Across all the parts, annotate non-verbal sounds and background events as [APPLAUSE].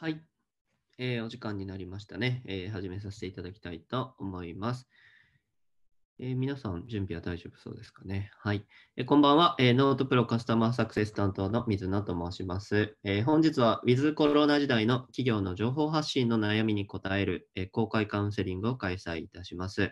はい、えーお時間になりましたね、えー始めさせていただきたいと思います。えー皆さん、準備は大丈夫そうですかね？はい。えーこんばんは、えーノートプロカスタマーサクセス担当の水野と申します。え本日は、ウィズコロナ時代の企業の情報発信の悩みに答える、え公開カウンセリングを開催いたします。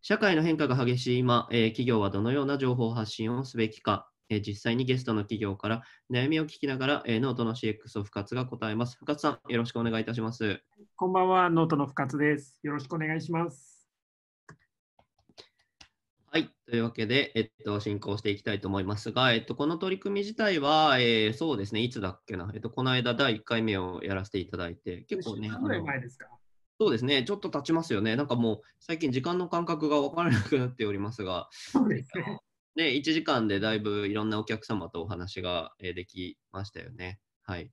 社会の変化が激しい今、え企業はどのような情報発信をすべきか、えー実際にゲストの企業から悩みを聞きながら、えーノートの CX を深津が答えます。深津さん、よろしくお願いいたします。こんばんは、ノートの深津です。よろしくお願いします。はい。というわけで、えっと、進行していきたいと思いますが、えっと、この取り組み自体は、えーそうですね、いつだっけな、えっと、この間、第1回目をやらせていただいて、結構ね、ぐらい前ですか？そうですね、ちょっと経ちますよね。なんかもう、最近時間の感覚が分からなくなっておりますが、そうですね。ね、1時間でだいぶいろんなお客様とお話がえーできましたよね。はい。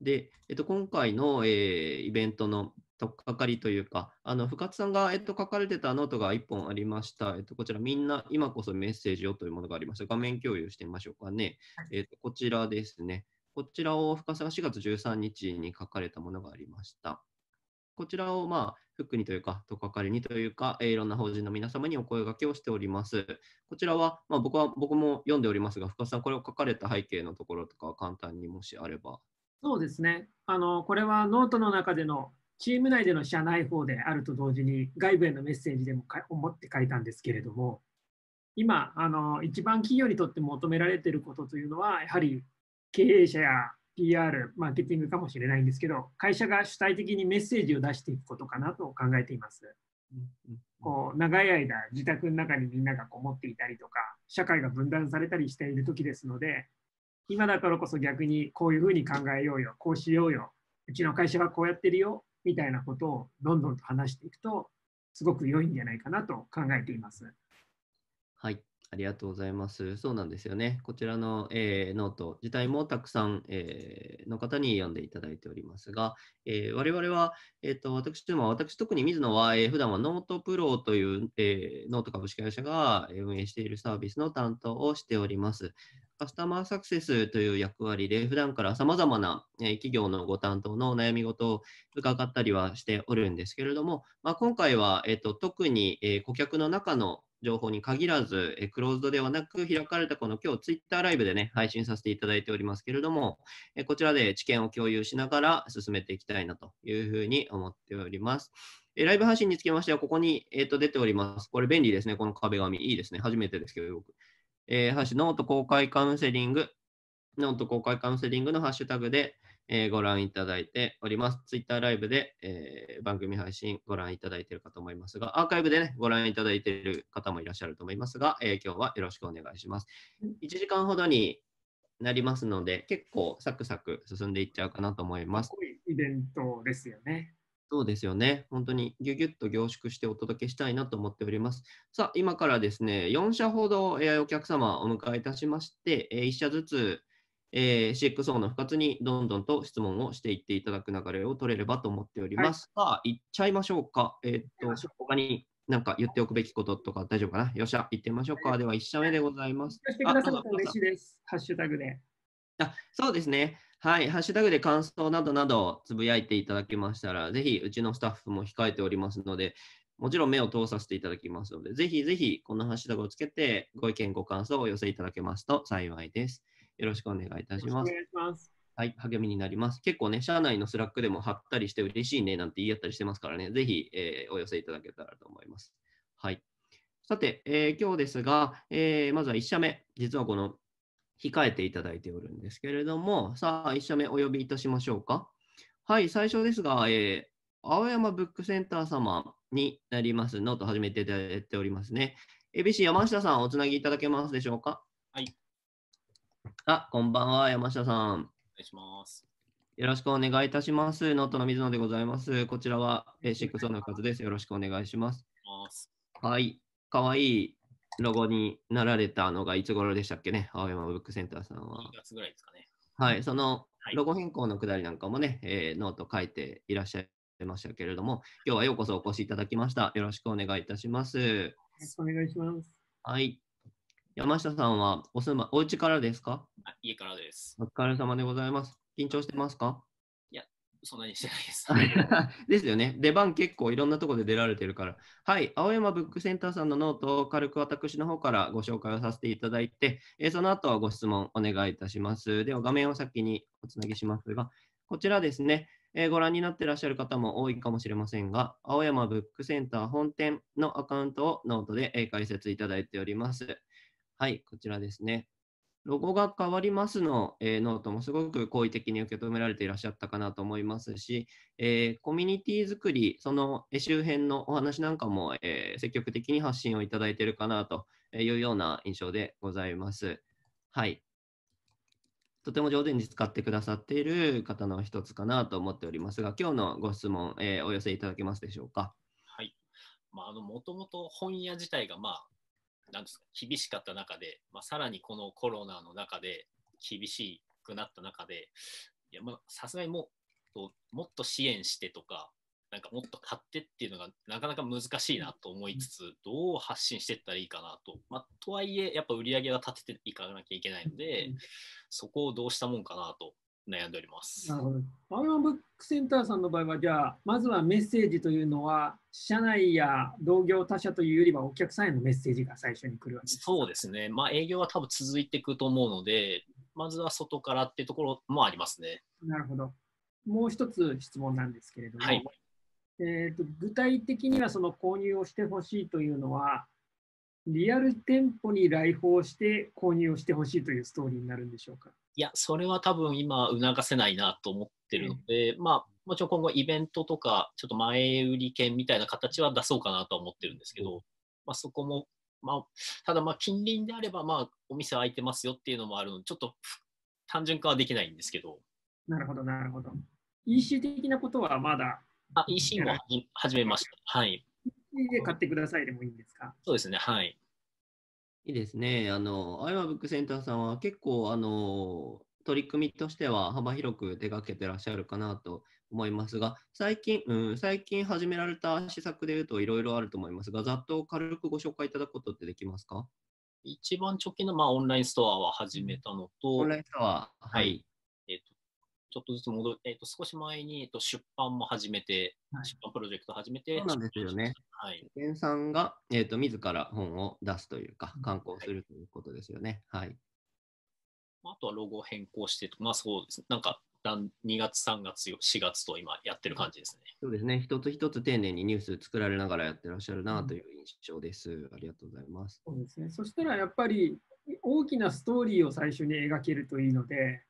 で、えっと、今回の、えーイベントの取っかかりというか、あの深津さんが、えっと、書かれてたノートが1本ありました。えっと、こちら、みんな今こそメッセージをというものがあります。画面共有してみましょうかね。えっと、こちらですね。こちらを深津さんが4月13日に書かれたものがありました。こちらを、まあ、フックにというか、とっかかりにというか、えーいろんな法人の皆様にお声掛けをしております。こちらは、まあ、僕は僕も読んでおりますが、深津さん、これを書かれた背景のところとか簡単にもしあれば。そうですね。あの、これはノートの中でのチーム内での社内法であると同時に外部へのメッセージでもか思って書いたんですけれども、今、あの、一番企業にとって求められていることというのは、やはり経営者や PR、マーケティングかもしれないんですけど、会社が主体的にメッセージを出していくことかなと考えています。こう長い間自宅の中にみんながこもっていたりとか社会が分断されたりしている時ですので今だからこそ逆にこういうふうに考えようよこうしようようちの会社はこうやってるよみたいなことをどんどんと話していくとすごく良いんじゃないかなと考えています。はい、ありがとうございます。そうなんですよね。こちらの、えーノート自体もたくさん、えーの方に読んでいただいておりますが、えー我々は、えー、と私ども、私、特に水野は、えー普段は note pro という、えノート株式会社が運営しているサービスの担当をしております。カスタマーサクセスという役割で、普段からさまざまな、企業のご担当のお悩み事を伺ったりはしておるんですけれども、まあ、今回は、えー、と特に、顧客の中の情報に限らず、えクローズドではなく開かれたこの今日ツイッターライブでね、配信させていただいておりますけれども、えこちらで知見を共有しながら進めていきたいなというふうに思っております。えライブ配信につきましては、ここに、えー、と出ております。これ便利ですね、この壁紙。いいですね。初めてですけど、僕。えー、ハッシュノート公開カウンセリング、ノート公開カウンセリングのハッシュタグで、えーご覧いただいております。ツイッターライブで、えー番組配信ご覧いただいているかと思いますが、アーカイブでね、ご覧いただいている方もいらっしゃると思いますが、えー今日はよろしくお願いします。1時間ほどになりますので、結構サクサク進んでいっちゃうかなと思いますす。ごいイベントですよね。そうですよね。本当にギュギュッと凝縮してお届けしたいなと思っております。さあ、今からですね、4社ほど、えーお客様をお迎えいたしまして、え1社ずつ、えー CXO の深津にどんどんと質問をしていっていただく流れを取れればと思っております。さあ、行っちゃいましょうか。えーっと他に何か言っておくべきこととか大丈夫かな？よっしゃ、行ってみましょうか。では、1社目でございます。してくださ嬉しいです。ハッシュタグで。あそうですね。はい。ハッシュタグで感想などなどつぶやいていただけましたら、ぜひうちのスタッフも控えておりますので、もちろん目を通させていただきますので、ぜひぜひこのハッシュタグをつけてご意見、ご感想をお寄せいただけますと幸いです。よろしくお願いいたします。はい。励みになります。結構ね、社内の Slack でも貼ったりして嬉しいねなんて言い合ったりしてますからね、ぜひ、えーお寄せいただけたらと思います。はい。さて、えー今日ですが、えーまずは1社目、実はこの控えていただいておるんですけれども、さあ、1社目お呼びいたしましょうか。はい、最初ですが、えー青山ブックセンター様になります。ノート始めていただいておりますね。ABC 山下さん、おつなぎいただけますでしょうか？はい。あ、こんばんは、山下さん。お願いします。よろしくお願いいたします。ノートの水野でございます。こちらは、えー、6の深津です。よろしくお願いします。ますはい。かわいいロゴになられたのがいつ頃でしたっけね、青山ブックセンターさんは2。月ぐらいですかね。はい。そのはいロゴ変更のくだりなんかもね、えーノート書いていらっしゃいましたけれども、今日はようこそお越しいただきました。よろしくお願いいたします。よろしくお願いします。はい。山下さんはお住ま、お家からですか？あ家からです。お疲れ様でございます。緊張してますか？そんなにしてないです。[LAUGHS] ですよね。出番結構いろんなところで出られてるから。はい。青山ブックセンターさんのノートを軽く私の方からご紹介をさせていただいて、えーその後はご質問お願いいたします。では画面を先におつなぎしますが、こちらですね、えーご覧になっていらっしゃる方も多いかもしれませんが、青山ブックセンター本店のアカウントをノートでえー開設いただいております。はい、こちらですね。ロゴが変わりますの、えーノートもすごく好意的に受け止められていらっしゃったかなと思いますし、えーコミュニティ作り、その周辺のお話なんかも、えー積極的に発信をいただいているかなというような印象でございます。はい。とても上手に使ってくださっている方の一つかなと思っておりますが、今日のご質問、えーお寄せいただけますでしょうか？はい。まあ、の、もともと本屋自体が、まあ、なんですか、厳しかった中で、まあ、さらにこのコロナの中で厳しくなった中で、いや、まあ、さすがにもっと、もっと支援してとか、なんかもっと買ってっていうのがなかなか難しいなと思いつつ、どう発信していったらいいかなと。まあ、とはいえ、やっぱ売り上げは立てていかなきゃいけないので、そこをどうしたもんかなと悩んでおります。なるほど。青山ブックセンターさんの場合は、じゃあ、まずはメッセージというのは、社内や同業他社というよりは、お客さんへのメッセージが最初に来るわけですか？そうですね、まあ、営業は多分続いていくと思うので、まずは外からっていうところもありますね。なるほど。もう一つ質問なんですけれども、はいえーと具体的にはその購入をしてほしいというのは、リアル店舗に来訪して購入をしてほしいというストーリーになるんでしょうか？いや、それは多分今、促せないなと思ってるので、まあ、もちろん今後、イベントとか、ちょっと前売り券みたいな形は出そうかなとは思ってるんですけど、まあ、そこも、まあ、ただ、まあ、近隣であれば、まあ、お店開いてますよっていうのもあるので、ちょっと単純化はできないんですけど、なるほど、なるほど。EC 的なことはまだ？あ、EC も始始めました。はい。で買ってくださいでもいいんですか？そうですね、はい。いいですね。あの、青山ブックセンターさんは結構、あの、取り組みとしては幅広く手掛けてらっしゃるかなと思いますが、最近、うん、最近始められた施策でいうといろいろあると思いますが、ざっと軽くご紹介いただくことってできますか？一番直近の、まあ、オンラインストアは始めたのと、オンラインストア、はい。えっと、ちょっとずつ戻る、えっと、少し前に、えっと、出版も始めて、はい出版プロジェクト始めて、そうなんですよね。はい。店さんが、えー、と自ら本を出すというか、刊行するということですよね。はい。あとはロゴを変更して、まあそうですね。なんか、だん2月、3月、4月と今やってる感じですね。そうですね。一つ一つ丁寧にニュース作られながらやってらっしゃるなという印象です。ありがとうございます。そうですね。そしたらやっぱり大きなストーリーを最初に描けるといいので、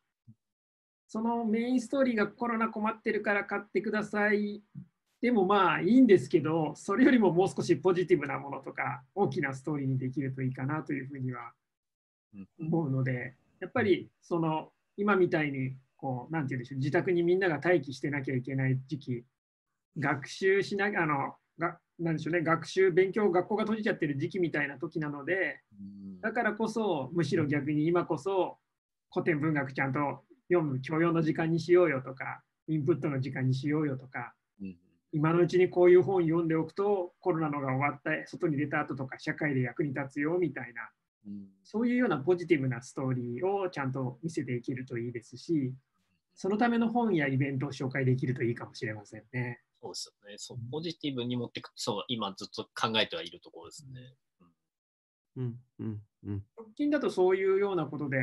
そのメインストーリーがコロナ困ってるから買ってください。でもまあいいんですけど、それよりももう少しポジティブなものとか、大きなストーリーにできるといいかなというふうにはうん思うので、やっぱりその今みたいにこうなんて言うんでしょう自宅にみんなが待機してなきゃいけない時期学習しなあのがなんでしょうね学習勉強学校が閉じちゃってる時期みたいな時なのでだからこそむしろ逆に今こそ古典文学ちゃんと読む教養の時間にしようよとかインプットの時間にしようよとかうん今のうちにこういう本読んでおくとコロナのが終わった外に出た後とか社会で役に立つよみたいなうんそういうようなポジティブなストーリーをちゃんと見せていけるといいですし、そのための本やイベントを紹介できるといいかもしれませんね。そうですよね。そうポジティブに持っていく、そう、今ずっと考えてはいるところですね。うん、うん、うん。直近だとそういうようなことで、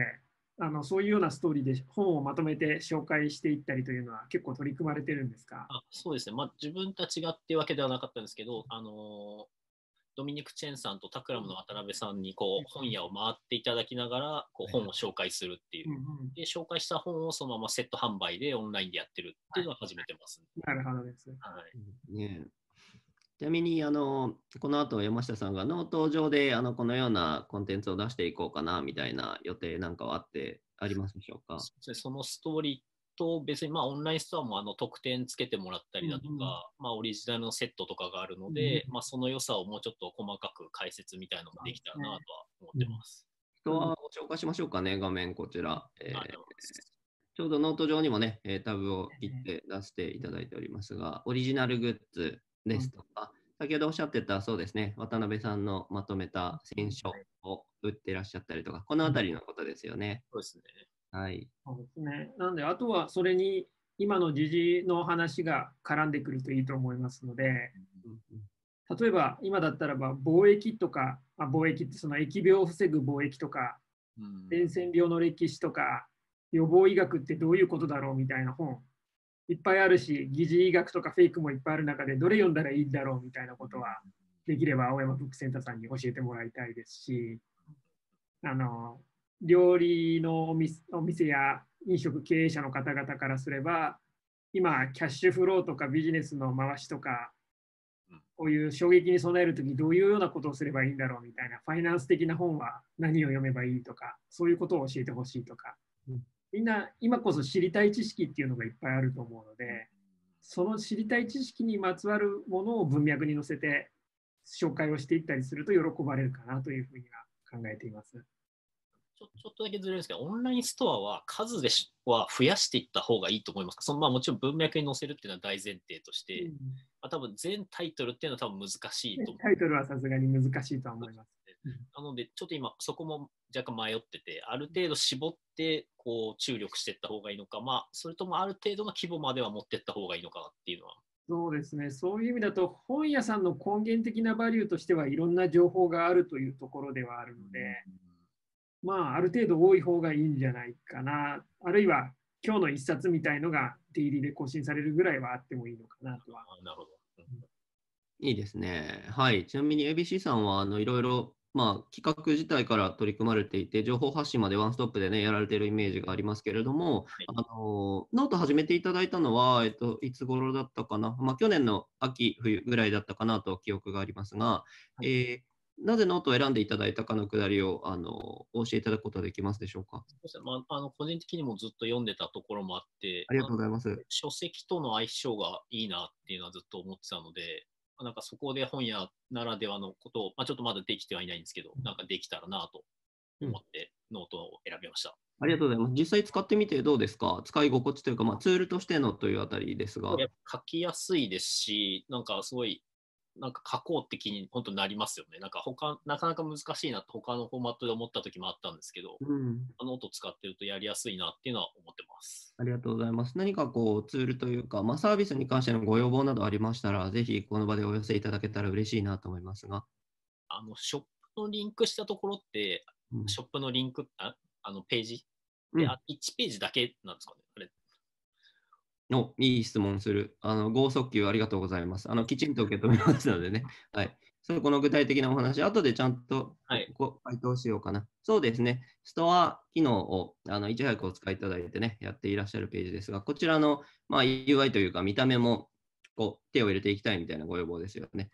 あのそういうようなストーリーで本をまとめて紹介していったりというのは結構取り組まれてるんですか？あそうですね、まあ、自分たちがっていうわけではなかったんですけど、あのードミニク・チェンさんとタクラムの渡辺さんにこう本屋を回っていただきながらこう本を紹介するっていう。で紹介した本をそのままセット販売でオンラインでやってるっていうのを始めてます、なるほどです。はい。ねえちなみにあのこの後山下さんがノート上であのこのようなコンテンツを出していこうかなみたいな予定なんかはあってありますでしょうか？そのストーリーと別にまあオンラインストアもあの特典つけてもらったりだとか、うんうん。まあ、オリジナルのセットとかがあるので、うんまあ、その良さをもうちょっと細かく解説みたいなのもできたらなとは思ってます。人はご紹介しましょうかね、画面こちら。えーちょうどノート上にもね、えータブを切って出していただいておりますが、オリジナルグッズですとか、先ほどおっしゃってた、そうですね、渡辺さんのまとめた選書を売ってらっしゃったりとか、このあたりのことですよね。そうですね。はい。そうですね。なんで、あとはそれに今の時事の話が絡んでくるといいと思いますので、例えば今だったらば貿易とか、まあ、貿易ってその疫病を防ぐ貿易とか、伝染病の歴史とか、予防医学ってどういうことだろうみたいな本いっぱいあるし、疑似医学とかフェイクもいっぱいある中で、どれ読んだらいいんだろうみたいなことは、できれば青山ブックセンターさんに教えてもらいたいですし、あの料理のお店お店や飲食経営者の方々からすれば、今、キャッシュフローとかビジネスの回しとか、こういう衝撃に備えるとき、どういうようなことをすればいいんだろうみたいな、ファイナンス的な本は何を読めばいいとか、そういうことを教えてほしいとか、みんな今こそ知りたい知識っていうのがいっぱいあると思うので、その知りたい知識にまつわるものを文脈に乗せて紹介をしていったりすると喜ばれるかなというふうには考えています。ちょちょっとだけずれるんですけど、オンラインストアは数でしは増やしていった方がいいと思いますか？そのまあもちろん文脈に載せるっていうのは大前提として、うん、まあ、多分全タイトルっていうのは多分難しいと思う。タイトルはさすがに難しいと思います。なので、ちょっと今、そこも若干迷ってて、ある程度絞ってこう注力していった方がいいのか、まあ、それともある程度の規模までは持っていった方がいいのかなっていうのは。そうですね、そういう意味だと、本屋さんの根源的なバリューとしてはいろんな情報があるというところではあるので、まあ、ある程度多い方がいいんじゃないかな、あるいは今日の一冊みたいのがデイリーで更新されるぐらいはあってもいいのかなとは。なるほど。いいですね。はい。ちなみに ABC さんはあのいろいろまあ、企画自体から取り組まれていて、情報発信までワンストップでね、やられているイメージがありますけれども、はい、あのノート始めていただいたのは、えっと、いつ頃だったかな、まあ、去年の秋、冬ぐらいだったかなと記憶がありますが、はい、えー、なぜノートを選んでいただいたかのくだりをあのお教えいただくことはできますでしょうか？まあ、あの個人的にもずっと読んでたところもあって、ありがとうございます。書籍との相性がいいなっていうのはずっと思ってたので、なんかそこで本屋ならではのことを、まあ、ちょっとまだできてはいないんですけど、なんかできたらなと思ってノートを選びました。ありがとうございます。実際使ってみてどうですか？使い心地というか、まあ、ツールとしてのというあたりですが。書きやすいですし、なんかすごいなんか書こうって気に本当になりますよね。なんか他、なかなか難しいなと他のフォーマットで思った時もあったんですけど、うん、あのノート使ってるとやりやすいなっていうのは思ってます。ありがとうございます。何かこうツールというか、まあ、サービスに関してのご要望などありましたら、ぜひこの場でお寄せいただけたら嬉しいなと思いますが。あの、ショップのリンクしたところって、うん、ショップのリンク、ああのページ？で、うん、1ページだけなんですかねあれのいい質問する。あの、剛速球ありがとうございます。あの、きちんと受け止めますのでね。[LAUGHS] はい。そこの具体的なお話、後でちゃんとご回答しようかな。はい、そうですね。ストア機能をあのいち早くお使いいただいてね、やっていらっしゃるページですが、こちらの、まあ、UI というか見た目もこう手を入れていきたいみたいなご要望ですよね。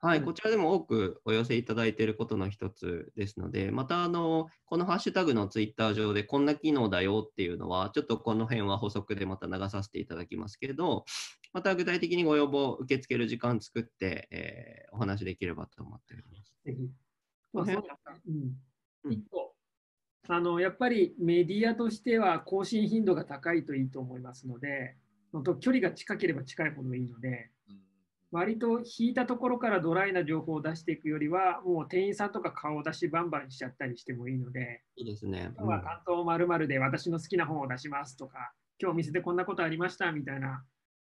はい、こちらでも多くお寄せいただいていることの一つですので、またあの、このハッシュタグのツイッター上でこんな機能だよっていうのは、ちょっとこの辺は補足でまた流させていただきますけど、また具体的にご要望を受け付ける時間作って、えー、お話できればと思っております。ぜひ。まあ、うん、あのやっぱりメディアとしては更新頻度が高いといいと思いますので、距離が近ければ近いほどいいので、割と引いたところからドライな情報を出していくよりは、もう店員さんとか顔出しバンバンしちゃったりしてもいいので、いいですね。今日は関東まるで私の好きな本を出しますとか、今日お店でこんなことありましたみたいな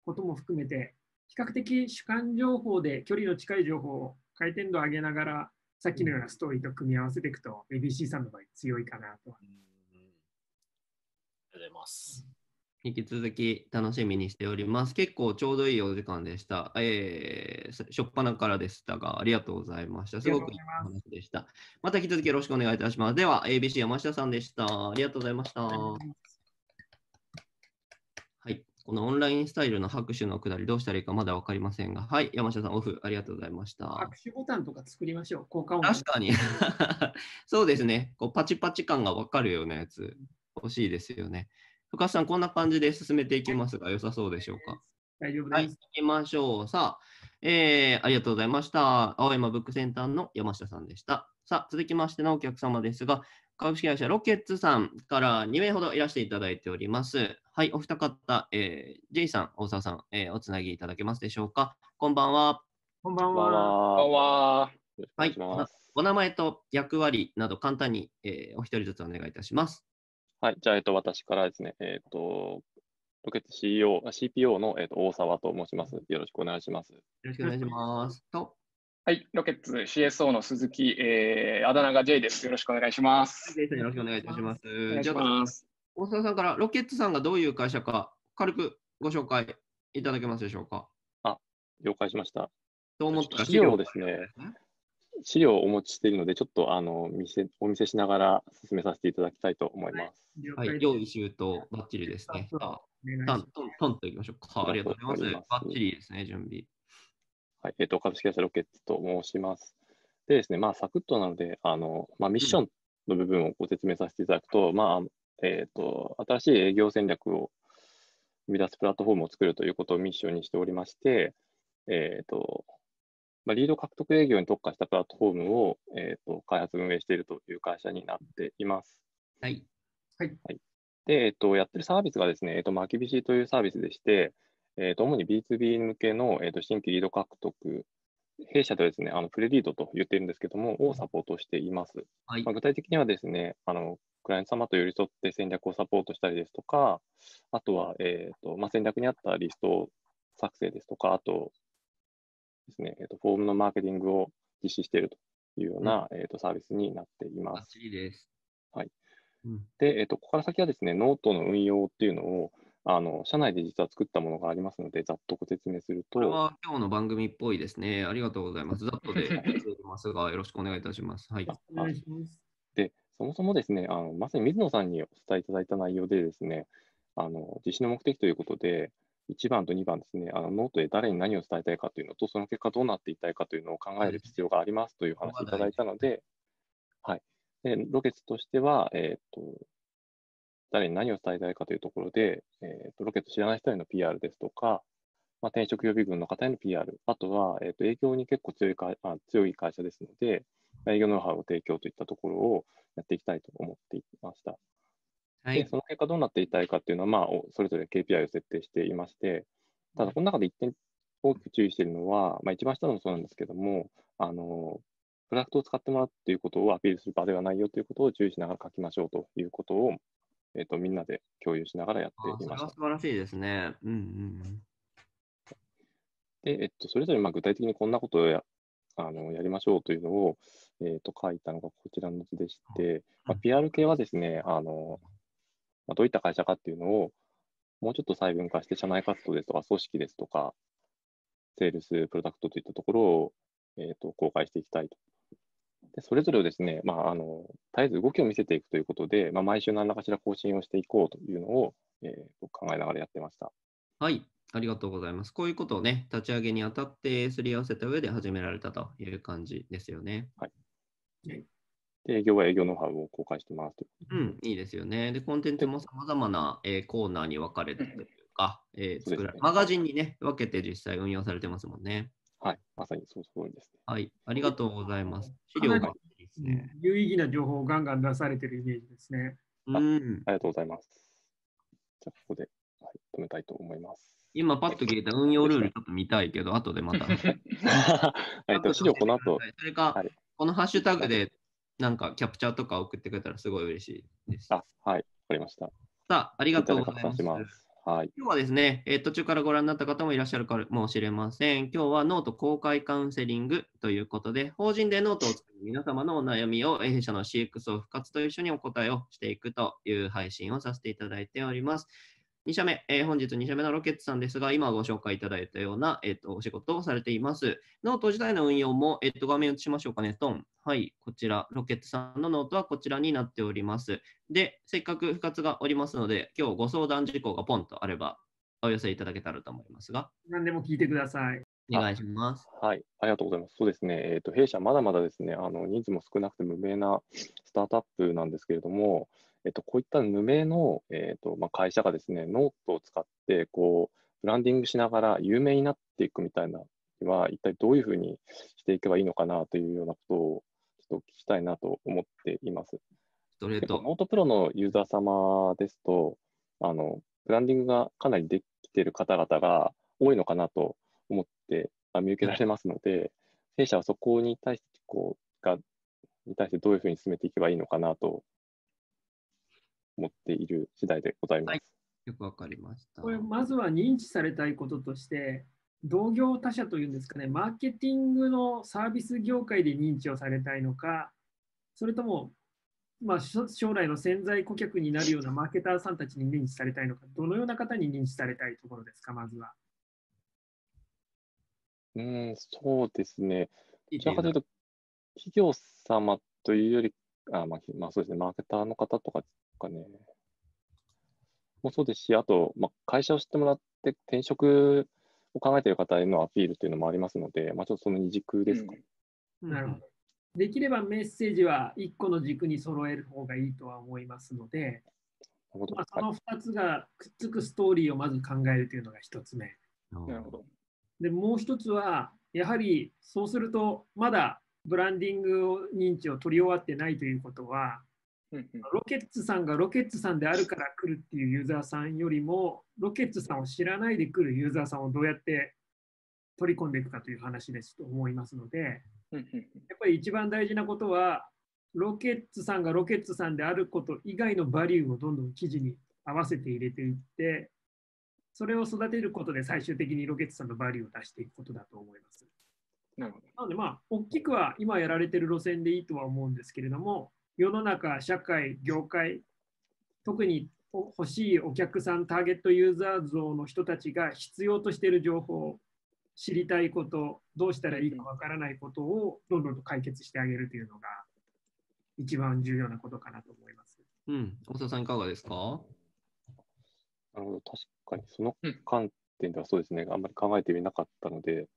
ことも含めて、比較的主観情報で距離の近い情報を回転度を上げながら、さっきのようなストーリーと組み合わせていくと、ABC さんの場合強いかなと。ありがとうございます。引き続き楽しみにしております。結構ちょうどいいお時間でした。えー、しょっぱなからでしたが、ありがとうございました。すごくいい話でした。また引き続きよろしくお願いいたします。では、ABC 山下さんでした。ありがとうございました。はい。このオンラインスタイルの拍手のくだり、どうしたらいいかまだ分かりませんが、はい。山下さん、オフ、ありがとうございました。拍手ボタンとか作りましょう。効果音。確かに。[LAUGHS] そうですね。こうパチパチ感が分かるようなやつ、欲しいですよね。深さん、こんな感じで進めていきますが、良さそうでしょうか？大丈夫です。はい、行きましょう。さあ、えー、ありがとうございました。青山ブックセンターの山下さんでした。さあ、続きましてのお客様ですが、株式会社ロケッツさんから2名ほどいらしていただいております。はい、お二方、えー、J さん、大沢さん、えー、おつなぎいただけますでしょうか？こんばんは。こんばんは。こんばんは。はい、お名前と役割など簡単に、えー、お一人ずつお願いいたします。はい、じゃあ、えっと、私からですね、えっと、ロケット CEO、CPO の、えー、と大沢と申します。よろしくお願いします。よろしくお願いします。と、はい、ロケッツ CSO の鈴木、えー、あだ名が J です。よろしくお願いします。ジェイさんよろしくお願いいたします。お願いしじゃあ、ます。大沢さんからロケットさんがどういう会社か、軽くご紹介いただけますでしょうか。了解しました。と思った資料をですね、資料をお持ちしているので、ちょっとあの見せお見せしながら進めさせていただきたいと思います。はい、用意周到、バッチリですね。あトントントンといきましょうか。ありがとうございます。バありがとうございますッチリですね、準備。はい、えっ、と、株式会社ロケッツと申します。でですね、まあ、サクッとなので、あの、まあ、ミッションの部分をご説明させていただくと、まあ、えっ、と、新しい営業戦略を生み出すプラットフォームを作るということをミッションにしておりまして、えっ、と、まあ、リード獲得営業に特化したプラットフォームを、えっ、と、開発運営しているという会社になっています。はい。で、えっと、やってるサービスがですね、えっと、まきびしというサービスでして、えっと、主に B2B 向けの、えっと、新規リード獲得、弊社ではですね、あの、プレリードと言ってるんですけども、をサポートしています。はいまあ、具体的にはですね、あの、クライアント様と寄り添って戦略をサポートしたりですとか、あとは、えっと、まあ、戦略に合ったリスト作成ですとか、あとですね、えっと、フォームのマーケティングを実施しているというような、えっと、サービスになっていますバッチリです。はい。うん、で、えっと、ここから先はですね、ノートの運用っていうのを、あの、社内で実は作ったものがありますので、ざっとご説明すると、これは今日の番組っぽいですね。ありがとうございます。ざっとで失礼しますが、よろしくお願いいたします。はい。あお願いします。で、そもそもですね、あの、まさに水野さんにお伝えいただいた内容でですね、あの、実施の目的ということで、1番と2番ですね、あのノートで誰に何を伝えたいかというのと、その結果どうなっていたいかというのを考える必要がありますという話をいただいたので、はい。で、ロケッツとしては、えっ、と、誰に何を伝えたいかというところで、えっ、と、ロケッツ知らない人への PR ですとか、まあ、転職予備軍の方への PR、あとは、えっ、と、営業に結構強いかあ強い会社ですので、営業ノウハウを提供といったところをやっていきたいと思っていました。で、はい。その結果どうなっていきたいかっていうのは、まあ、おそれぞれ KPI を設定していまして、ただ、この中で一点大きく注意しているのは、まあ、一番下のもそうなんですけども、あの、プロダクトを使ってもらうっていうことをアピールする場ではないよということを注意しながら書きましょうということを、えっ、と、みんなで共有しながらやあっていました素。晴らしいですね。うんうんで、えっと、それぞれまあ具体的にこんなことをやあのやりましょうというのを、えっと書いたのがこちらの図でして、まあ、PR 系はですね、あのまあ、どういった会社かっていうのを、もうちょっと細分化して、社内活動ですとか、組織ですとか、セールス、プロダクトといったところを、えっと公開していきたいと。でそれぞれをですね、まあ、あの絶えず動きを見せていくということで、まあ、毎週何らかしら更新をしていこうというのを、えーと考えながらやってました。はい。ありがとうございます。こういうことをね、立ち上げにあたってすり合わせた上で始められたという感じですよね。で、営業は営業ノウハウを公開してますというん、いいですよね。で、コンテンツもさまざまな、えーコーナーに分かれてというか、えー作られマガジンにね、分けて実際運用されてますもんね。はい、まさにそうそうですね。はい。ありがとうございます。資料がいいですね。有意義な情報をガンガン出されてるイメージですね。うん。ありがとうございます。じゃあ、ここで、はい、止めたいと思います。今、パッと聞いた運用ルールちょっと見たいけど、後でまた。えっと、資料この後、それか、はいこのハッシュタグでなんかキャプチャーとか送ってくれたらすごい嬉しいです。あ、はい、わかりました。さあ、ありがとうございます。ます。はい。今日はですね、えー途中からご覧になった方もいらっしゃるかもしれません。今日はノート公開カウンセリングということで、法人でノートを作る皆様のお悩みを弊社の CX を復活と一緒にお答えをしていくという配信をさせていただいております。2社目、えー本日2社目のロケッツさんですが、今ご紹介いただいたような、えーとお仕事をされています。ノート自体の運用も、えーと画面映しましょうかね、トン。はい、こちら、ロケッツさんのノートはこちらになっております。で、せっかく深津がおりますので、今日ご相談事項がポンとあれば、お寄せいただけたらと思いますが、何でも聞いてください。お願いします。はい、ありがとうございます。そうですね、えっ、と、弊社まだまだですね、あの、人数も少なくて無名なスタートアップなんですけれども、えっ、と、こういった無名の、えっ、と、まあ、会社がですね、ノートを使って、こう、ブランディングしながら有名になっていくみたいなには、一体どういうふうにしていけばいいのかなというようなことを、ちょっと聞きたいなと思っています。ストレート。ノートプロのユーザー様ですと、あの、ブランディングがかなりできている方々が多いのかなと思ってあ見受けられますので、弊社はそこに対して、こう、が、に対してどういうふうに進めていけばいいのかなと思っている次第でございます。はいよくわかりました。これ、まずは認知されたいこととして、同業他社というんですかね、マーケティングのサービス業界で認知をされたいのか、それとも、まあ、将来の潜在顧客になるようなマーケターさんたちに認知されたいのか、どのような方に認知されたいところですか、まずは。うん、そうですね。いどちらかというと、企業様というより、あ、まあ、ひまあ、そうですね、マーケターの方とかかね。もそうですし、あと、まあ、会社を知ってもらって、転職を考えている方へのアピールというのもありますので、まあ、ちょっとその二軸ですかね。うんなるほど。できればメッセージは1個の軸に揃える方がいいとは思いますので、なるほど。まあ、そはいの2つがくっつくストーリーをまず考えるというのが1つ目。なるほど。でもう1つは、やはりそうすると、まだブランディング認知を取り終わってないということは、ロケッツさんがロケッツさんであるから来るっていうユーザーさんよりも、ロケッツさんを知らないで来るユーザーさんをどうやって取り込んでいくかという話ですと思いますので、やっぱり一番大事なことは、ロケッツさんがロケッツさんであること以外のバリューをどんどん記事に合わせて入れていって、それを育てることで最終的にロケッツさんのバリューを出していくことだと思います。なるほど。なので、まあ、大きくは今やられてる路線でいいとは思うんですけれども、世の中、社会、業界、特にお欲しいお客さん、ターゲットユーザー像の人たちが必要としている情報、知りたいこと、どうしたらいいかわからないことをどんどんと解決してあげるというのが一番重要なことかなと思います。うん、大沢さんいかがですか？なるほど。確かに、そのうん観点ではそうですね、あんまり考えてみなかったので、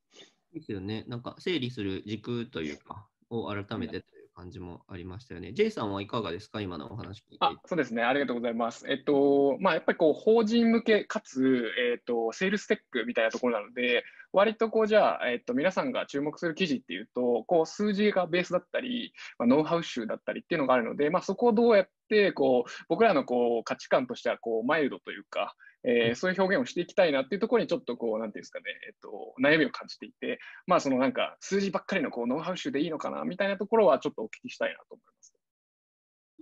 ですよね。なんか整理する軸というか、を改めてという感じもありましたよね。J さんはいかがですか？今のお話聞いてあ。そうですね、ありがとうございます。えっと、まあ、やっぱりこう法人向けかつ、えっと、セールステックみたいなところなので、割とこうじゃあ、えっと、皆さんが注目する記事っていうと、こう数字がベースだったり、まあ、ノウハウ集だったりっていうのがあるので、まあ、そこをどうやってこう僕らのこう価値観としてはこうマイルドというか、えーそういう表現をしていきたいなっていうところにちょっとこう、なんていうんですかね、えっと、悩みを感じていて、まあ、そのなんか数字ばっかりのこうノウハウ集でいいのかなみたいなところはちょっとお聞きしたいなと思います。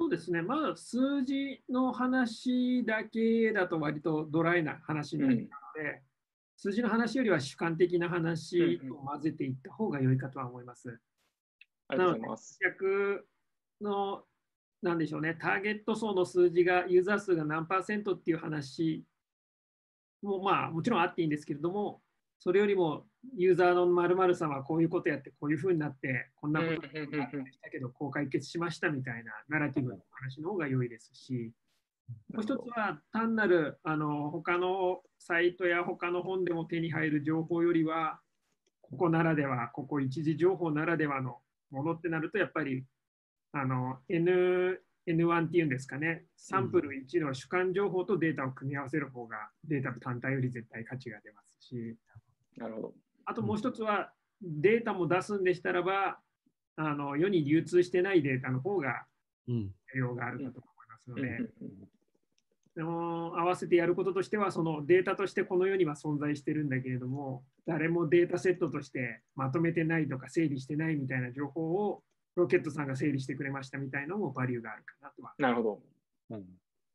そうですね、まだ数字の話だけだと割とドライな話になるので、数字の話よりは主観的な話と混ぜていった方が良いかとは思います。ありがとうございます。顧客の、なんでしょうね、ターゲット層の数字が、ユーザー数が何パーセントっていう話も、まあ、もちろんあっていいんですけれども、それよりも、ユーザーの〇〇さんはこういうことやって、こういうふうになって、こんなことがあったけど、こう解決しましたみたいなナラティブの話の方が良いですし、もう一つは単なるあの他のサイトや他の本でも手に入る情報よりは、ここならでは、ここ一時情報ならではのものってなると、やっぱりあの N N1 っていうんですかね、サンプル1の主観情報とデータを組み合わせる方が、データ単体より絶対価値が出ますし、なるほど。あともう一つは、データも出すんでしたらば、あの世に流通してないデータの方がうん。需要があるかと思いますので、う合わせてやることとしては、そのデータとしてこの世には存在してるんだけれども、誰もデータセットとしてまとめてないとか整理してないみたいな情報をロケッツさんが整理してくれましたみたいなのもバリューがあるかなとは。なるほど。うん、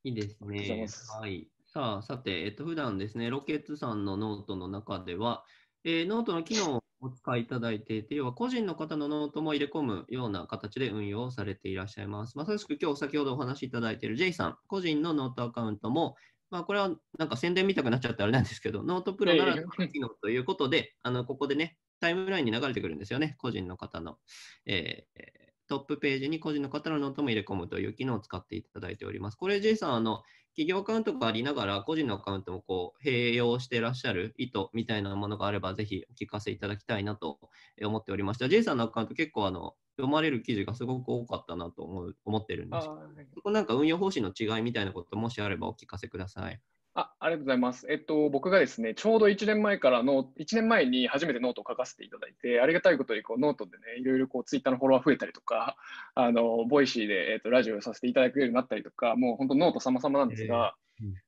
いいですありがとうございねま。すはい。さあ、さて、えっと、普段ですね、ロケッツさんのノートの中では、えーノートの機能をお使いいただいていて、要は個人の方のノートも入れ込むような形で運用されていらっしゃいます。まさしく今日先ほどお話しいただいている J さん、個人のノートアカウントも、まあ、これはなんか宣伝みたくなっちゃってあれなんですけど、ノートプロならではの機能ということで、あのここでね、タイムラインに流れてくるんですよね、個人の方の。えートップページに個人の方のノートも入れ込むという機能を使っていただいております。これ、J さん、あの企業アカウントがありながら、個人のアカウントもこう併用していらっしゃる意図みたいなものがあれば、ぜひお聞かせいただきたいなと思っておりました。J さんのアカウント、結構あの読まれる記事がすごく多かったなと思う思ってるんですけど。そこなんか運用方針の違いみたいなこと、もしあればお聞かせください。あありがとうございます。えっと、僕がですね、ちょうど1年前からの、1年前に初めてノートを書かせていただいて、ありがたいことにこうノートでね、いろいろこうツイッターのフォロワー増えたりとか、あの、ボイシーで、えっと、ラジオをさせていただくようになったりとか、もう本当ノート様々なんですが、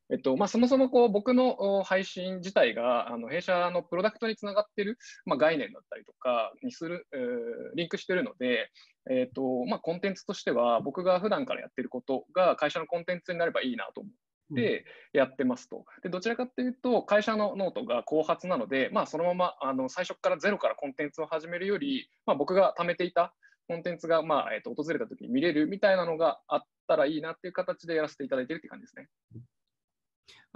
えっとまあ、そもそもこう僕の音声配信自体があの弊社のプロダクトにつながっている、まあ、概念だったりとかにする、えーリンクしているので、えっとまあ、コンテンツとしては僕が普段からやっていることが会社のコンテンツになればいいなと思ってやってますと。でどちらかというと、会社のノートが後発なので、まあ、そのままあの最初からゼロからコンテンツを始めるより、まあ、僕が貯めていたコンテンツが、まあえー、と訪れた時に見れるみたいなのがあったらいいなっていう形でやらせていただいているって感じですね。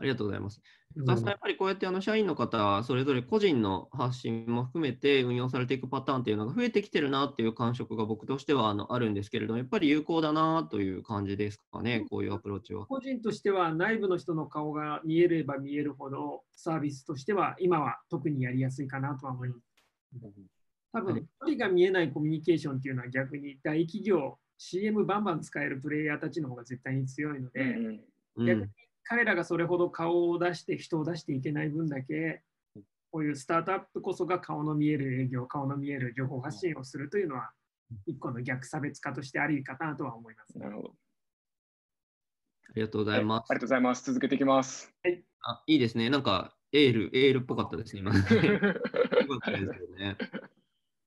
ありがとうございます。深さん、やっぱりこうやってあの社員の方、それぞれ個人の発信も含めて運用されていくパターンっていうのが増えてきてるなっていう感触が僕としてはあのあるんですけれども、やっぱり有効だなという感じですかね、こういうアプローチは。個人としては内部の人の顔が見えれば見えるほど、サービスとしては今は特にやりやすいかなとは思います。多分、一人が見えないコミュニケーションっていうのは逆に大企業、CM バンバン使えるプレイヤーたちの方が絶対に強いので、うん逆に彼らがそれほど顔を出して人を出していけない分だけこういうスタートアップこそが顔の見える営業顔の見える情報発信をするというのは一個の逆差別化としてありかなとは思います、なるほど。ありがとうございます。ありがとうございます。続けていきます。あいいですね。なんか、エール、エールっぽかったですね、今。[LAUGHS] よかったですよね。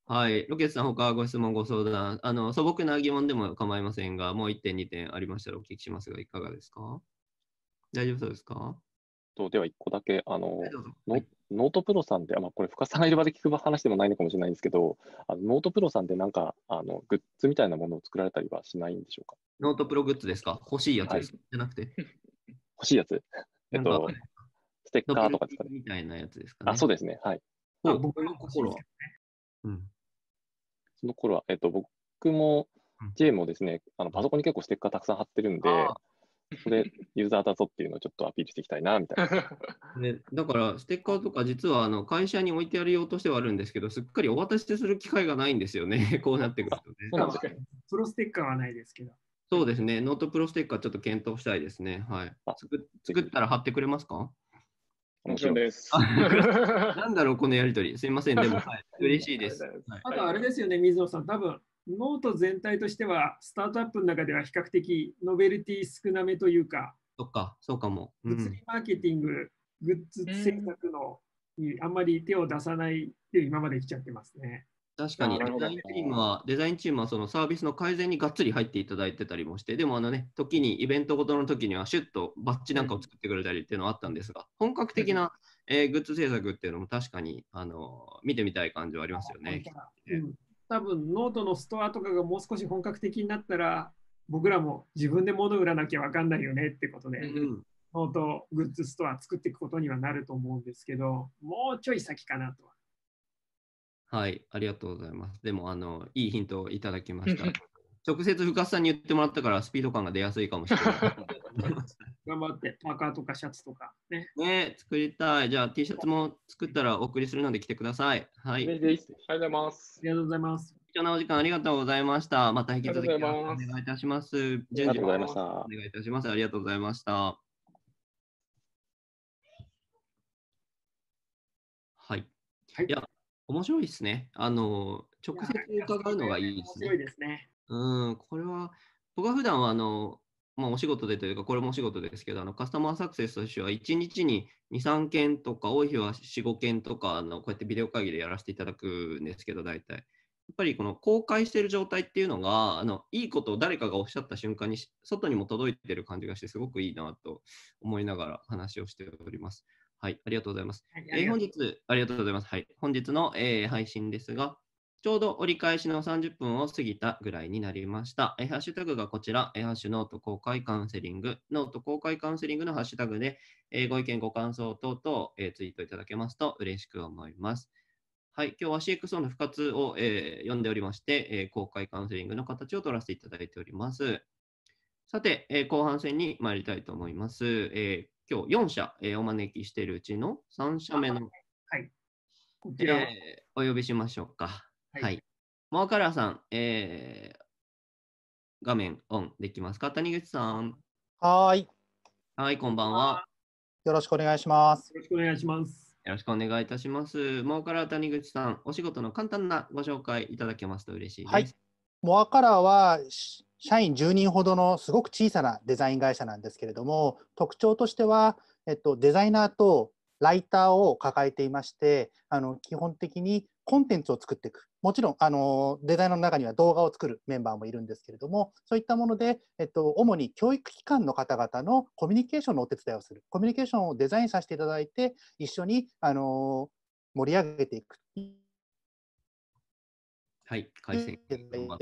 はい。ロケッツさん、他ご質問、ご相談、あの素朴な疑問でも構いませんが、もう1点、2点ありましたらお聞きしますが、いかがですか？大丈夫そうですか？とでは1個だけ、あのはいノノートプロさんって、あまあ、これ、深津さんがいる場で聞く話でもないのかもしれないんですけど、あのノートプロさんってなんかあのグッズみたいなものを作られたりはしないんでしょうか？ノートプログッズですか？欲しいやつですか、じゃなくて、欲しいやつ？[LAUGHS] えっとステッカーとかですかね。みたいなやつですかね。あ、そうですね。はい。そう僕の心は。うん。その頃は、えっと、僕もうん、J もですね、あのパソコンに結構ステッカーたくさん貼ってるんであ、それ、ユーザーだぞっていうのをちょっとアピールしていきたいな、みたいな。[LAUGHS] ね、だから、ステッカーとか実はあの会社に置いてある用としてはあるんですけど、すっかりお渡しする機会がないんですよね、[LAUGHS] こうなってくるとね。そうなんです。プロステッカーはないですけど。そうですね、ノートプロステッカーちょっと検討したいですね。はいあ。作作ったら貼ってくれますか？もちろんです。[LAUGHS] なんだろう、このやりとり。すいません、でも、はい、嬉しいです。あとあれですよね、水野さん、多分ノート全体としては、スタートアップの中では比較的ノベルティ少なめというか、そっか、そうかも。うん物理マーケティング、グッズ制作のにあんまり手を出さないっていう今まで来ちゃってますね。確かにデザインチームは、デザインチームはそのサービスの改善にがっつり入っていただいてたりもして、でもあのね、時にイベントごとの時にはシュッとバッジなんかを作ってくれたりっていうのはあったんですが、本格的な、えーグッズ制作っていうのも確かに、あの見てみたい感じはありますよね。うん、多分ノートのストアとかがもう少し本格的になったら、僕らも自分で物売らなきゃ分かんないよねってことで、うんノートグッズストア作っていくことにはなると思うんですけど、もうちょい先かなとは。はい、ありがとうございます。でも、あの、いいヒントをいただきました。[LAUGHS] 直接深津さんに言ってもらったから、スピード感が出やすいかもしれない。[LAUGHS] 頑張って、パーカーとかシャツとかね。ね、作りたい。じゃあ、T シャツも作ったらお送りするので来てください。はい。ですありがとうございますあ。りがとうございます。貴重なお時間ありがとうございました。また引き続きあよろしくおりがとうございます願いいたします。ありがとうございました。お願いいたします。ありがとうございました。はい。はいいや、面白いですね。あの、直接伺うのがいいですね面白い。ですね。うん、これは、僕は普段はあの、まあ、お仕事でというか、これもお仕事ですけど、あのカスタマーサクセスとしては、1日に2、3件とか、多い日は4、5件とか、あのこうやってビデオ会議でやらせていただくんですけど、大体。やっぱりこの公開している状態っていうのが、あのいいことを誰かがおっしゃった瞬間に、外にも届いている感じがして、すごくいいなと思いながら話をしております。はい、ありがとうございます。はいえー本日、ありがとうございます。はい、本日の、えー配信ですが、ちょうど折り返しの30分を過ぎたぐらいになりました。えーハッシュタグがこちら、えーハッシュノート公開カウンセリング、ノート公開カウンセリングのハッシュタグで、えーご意見、ご感想等々、えーツイートいただけますと嬉しく思います。はい、今日は CXO の復活を、えー読んでおりまして、えー公開カウンセリングの形を取らせていただいております。さて、えー後半戦に参りたいと思います。えー今日4社、えーお招きしているうちの3社目のこちら、えーお呼びしましょうか。ははいい。モアカラーさん、えー画面オンできますか？谷口さん。はーい。はい、こんばんは。よろしくお願いします。よろしくお願いします。よろしくお願いいたします。モアカラー谷口さん、お仕事の簡単なご紹介いただけますと嬉しいです。はいモアカラーはし社員10人ほどのすごく小さなデザイン会社なんですけれども、特徴としては、えっと、デザイナーとライターを抱えていまして、あの基本的にコンテンツを作っていく。もちろん、あのデザイナーの中には動画を作るメンバーもいるんですけれども、そういったもので、えっと、主に教育機関の方々のコミュニケーションのお手伝いをする。コミュニケーションをデザインさせていただいて、一緒に、あの盛り上げていく。はい、回線。はい、あ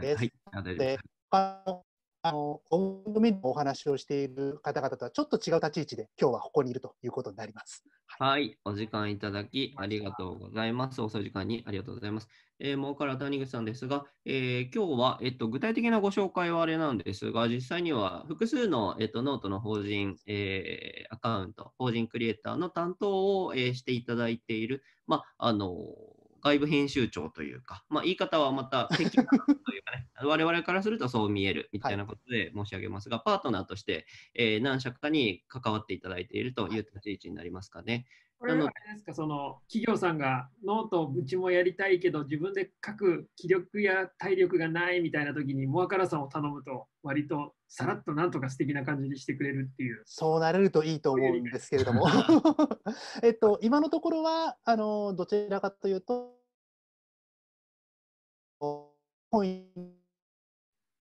大丈夫でですあのオウンドメディアのお話をしている方々とはちょっと違う立ち位置で今日はここにいるということになります。はい、お時間いただきありがとうございます。遅い時間にありがとうございます。えー、モーカラー谷口さんですが、えー今日は、えっと、具体的なご紹介はあれなんですが、実際には複数の、えっと、ノートの法人、えーアカウント、法人クリエイターの担当を、えーしていただいている、まあ、あの外部編集長というか、まあ、言い方はまた [LAUGHS] 適当というかね、我々からするとそう見えるみたいなことで申し上げますが、パートナーとして、えー何社かに関わっていただいているという立ち位置になりますかね。これはあれですか、その企業さんがノート、うちもやりたいけど、自分で書く気力や体力がないみたいな時に、モアカラさんを頼むと、割とさらっとなんとか素敵な感じにしてくれるっていう。そうなれるといいと思うんですけれども、[LAUGHS] えっと、今のところはあのどちらかというと、懇意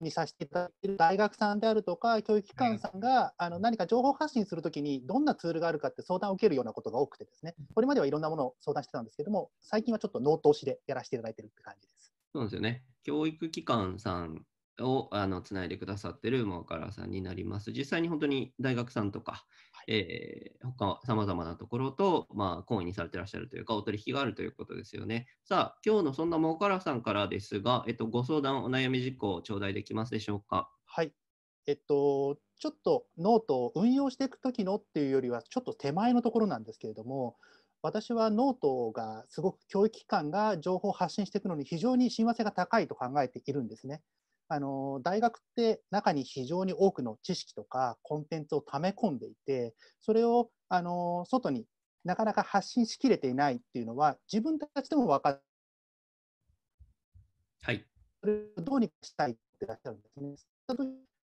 にさせていただいている大学さんであるとか、教育機関さんがあの何か情報発信するときに、どんなツールがあるかって相談を受けるようなことが多くてですね、これまではいろんなものを相談してたんですけども、最近はちょっとノート押しでやらせていただいているって感じです。そうですよね。教育機関さんをあのつないでくださってるモーカラーさんになります。実際に本当に大学さんとか、えー、他さまざまなところと、まあ、懇意にされてらっしゃるというか、お取引があるということですよね。さあ、今日のそんなモーカラーさんからですが、えっと、ご相談、お悩み事項、頂戴できますでしょうか？はい。えっと、ちょっとノートを運用していくときのっていうよりは、ちょっと手前のところなんですけれども、私はノートがすごく教育機関が情報を発信していくのに非常に親和性が高いと考えているんですね。あの大学って中に非常に多くの知識とかコンテンツを溜め込んでいて、それをあの外になかなか発信しきれていないっていうのは自分たちでも分かはい。それをどうにかしたいってらっしゃるんですね。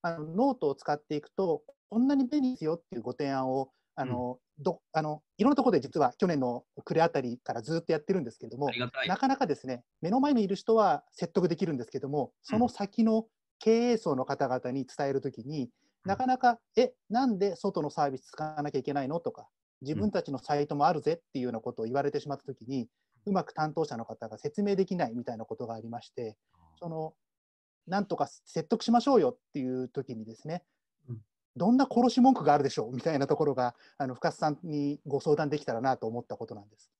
あのノートを使っていくと、こんなに便利ですよっていうご提案を、あのどあのいろんなところで実は去年の暮れあたりからずっとやってるんですけれども。なかなかですね、目の前にいる人は説得できるんですけども、その先の経営層の方々に伝えるときに、なかなか、え、なんで外のサービス使わなきゃいけないのとか、自分たちのサイトもあるぜっていうようなことを言われてしまったときに、うまく担当者の方が説明できないみたいなことがありまして、そのなんとか説得しましょうよっていう時にですね、うんどんな殺し文句があるでしょうみたいなところが、あの深津さんにご相談できたらなと思ったことなんです。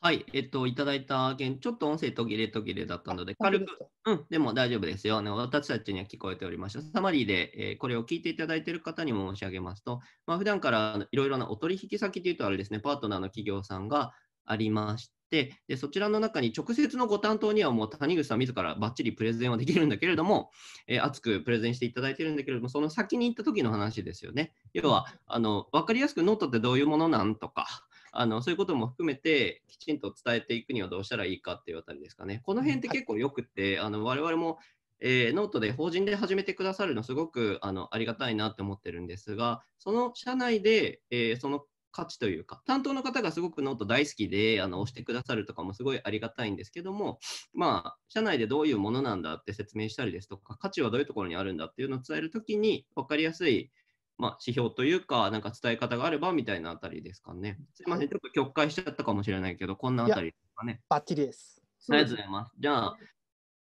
はい。えっと、いただいた件、ちょっと音声途切れ途切れだったので、軽くうん、でも大丈夫ですよ。あの私たちには聞こえておりました。サマリーで、えーこれを聞いていただいている方にも申し上げますと、まあ、普段からいろいろなお取引先というとあれですね、パートナーの企業さんがありまして、でそちらの中に直接のご担当にはもう谷口さん自らばっちりプレゼンはできるんだけれども、えー熱くプレゼンしていただいているんだけれども、その先に行った時の話ですよね。要は、あの分かりやすくノートってどういうものなんとか、あのそういうことも含めてきちんと伝えていくにはどうしたらいいかっていうあたりですかね。この辺って結構よくって、あの我々も、えーノートで法人で始めてくださるのすごくあのありがたいなって思ってるんですが、その社内で、えーその価値というか、担当の方がすごくノート大好きであの押してくださるとかもすごいありがたいんですけども、まあ、社内でどういうものなんだって説明したりですとか、価値はどういうところにあるんだっていうのを伝えるときに分かりやすいまあ、指標というか、なんか伝え方があればみたいなあたりですかね。すいません、ちょっと曲解しちゃったかもしれないけど、こんなあたりですかね。バッチリです。ありがとうございます。じゃあ、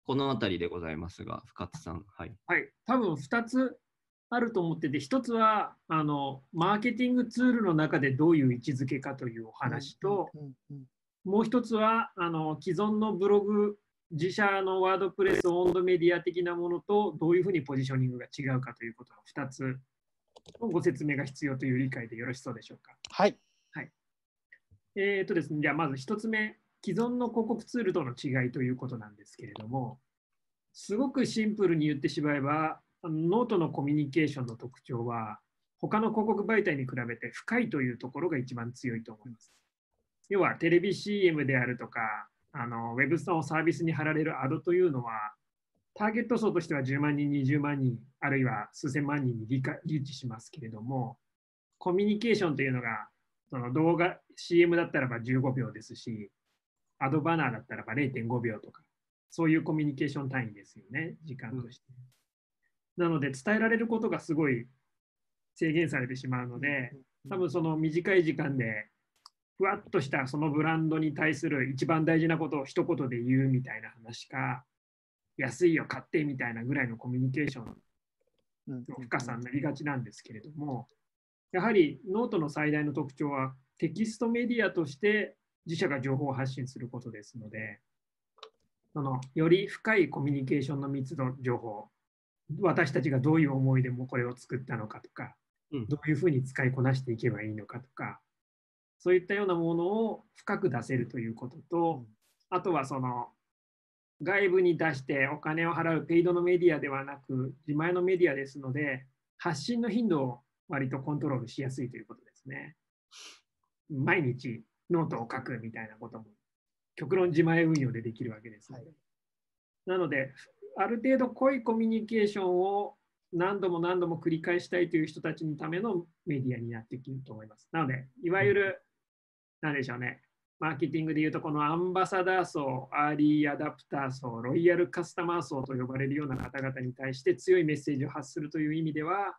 このあたりでございますが、深津さん。はい。はい、多分2つあると思ってて、1つはあのマーケティングツールの中でどういう位置づけかというお話と、もう1つはあの既存のブログ、自社のワードプレス、オンドメディア的なものとどういうふうにポジショニングが違うかということの2つのご説明が必要という理解でよろしそうでしょうか？はい。えーとですね、じゃあまず1つ目、既存の広告ツールとの違いということなんですけれども、すごくシンプルに言ってしまえば、ノートのコミュニケーションの特徴は、他の広告媒体に比べて深いというところが一番強いと思います。要はテレビ CM であるとか、あのウェブのサービスに貼られるアドというのは、ターゲット層としては10万人、20万人、あるいは数千万人にリーチしますけれども、コミュニケーションというのが、その動画、CM だったらば15秒ですし、アドバナーだったらば0.5秒とか、そういうコミュニケーション単位ですよね、時間として。なので、伝えられることがすごい制限されてしまうので、多分その短い時間で、ふわっとしたそのブランドに対する一番大事なことを一言で言うみたいな話か、安いよ、買ってみたいなぐらいのコミュニケーションの深さになりがちなんですけれども、やはりノートの最大の特徴はテキストメディアとして自社が情報を発信することですので、そのより深いコミュニケーションの密度情報、私たちがどういう思いでもこれを作ったのかとか、うんどういうふうに使いこなしていけばいいのかとか、そういったようなものを深く出せるということと、あとはその外部に出してお金を払うペイドのメディアではなく、自前のメディアですので、発信の頻度を割とコントロールしやすいということですね。毎日ノートを書くみたいなことも、極論自前運用でできるわけですので。はいなので、ある程度濃いコミュニケーションを何度も何度も繰り返したいという人たちのためのメディアになってくると思います。なので、いわゆる、なんでしょうね、マーケティングでいうと、このアンバサダー層、アーリーアダプター層、ロイヤルカスタマー層と呼ばれるような方々に対して強いメッセージを発するという意味では、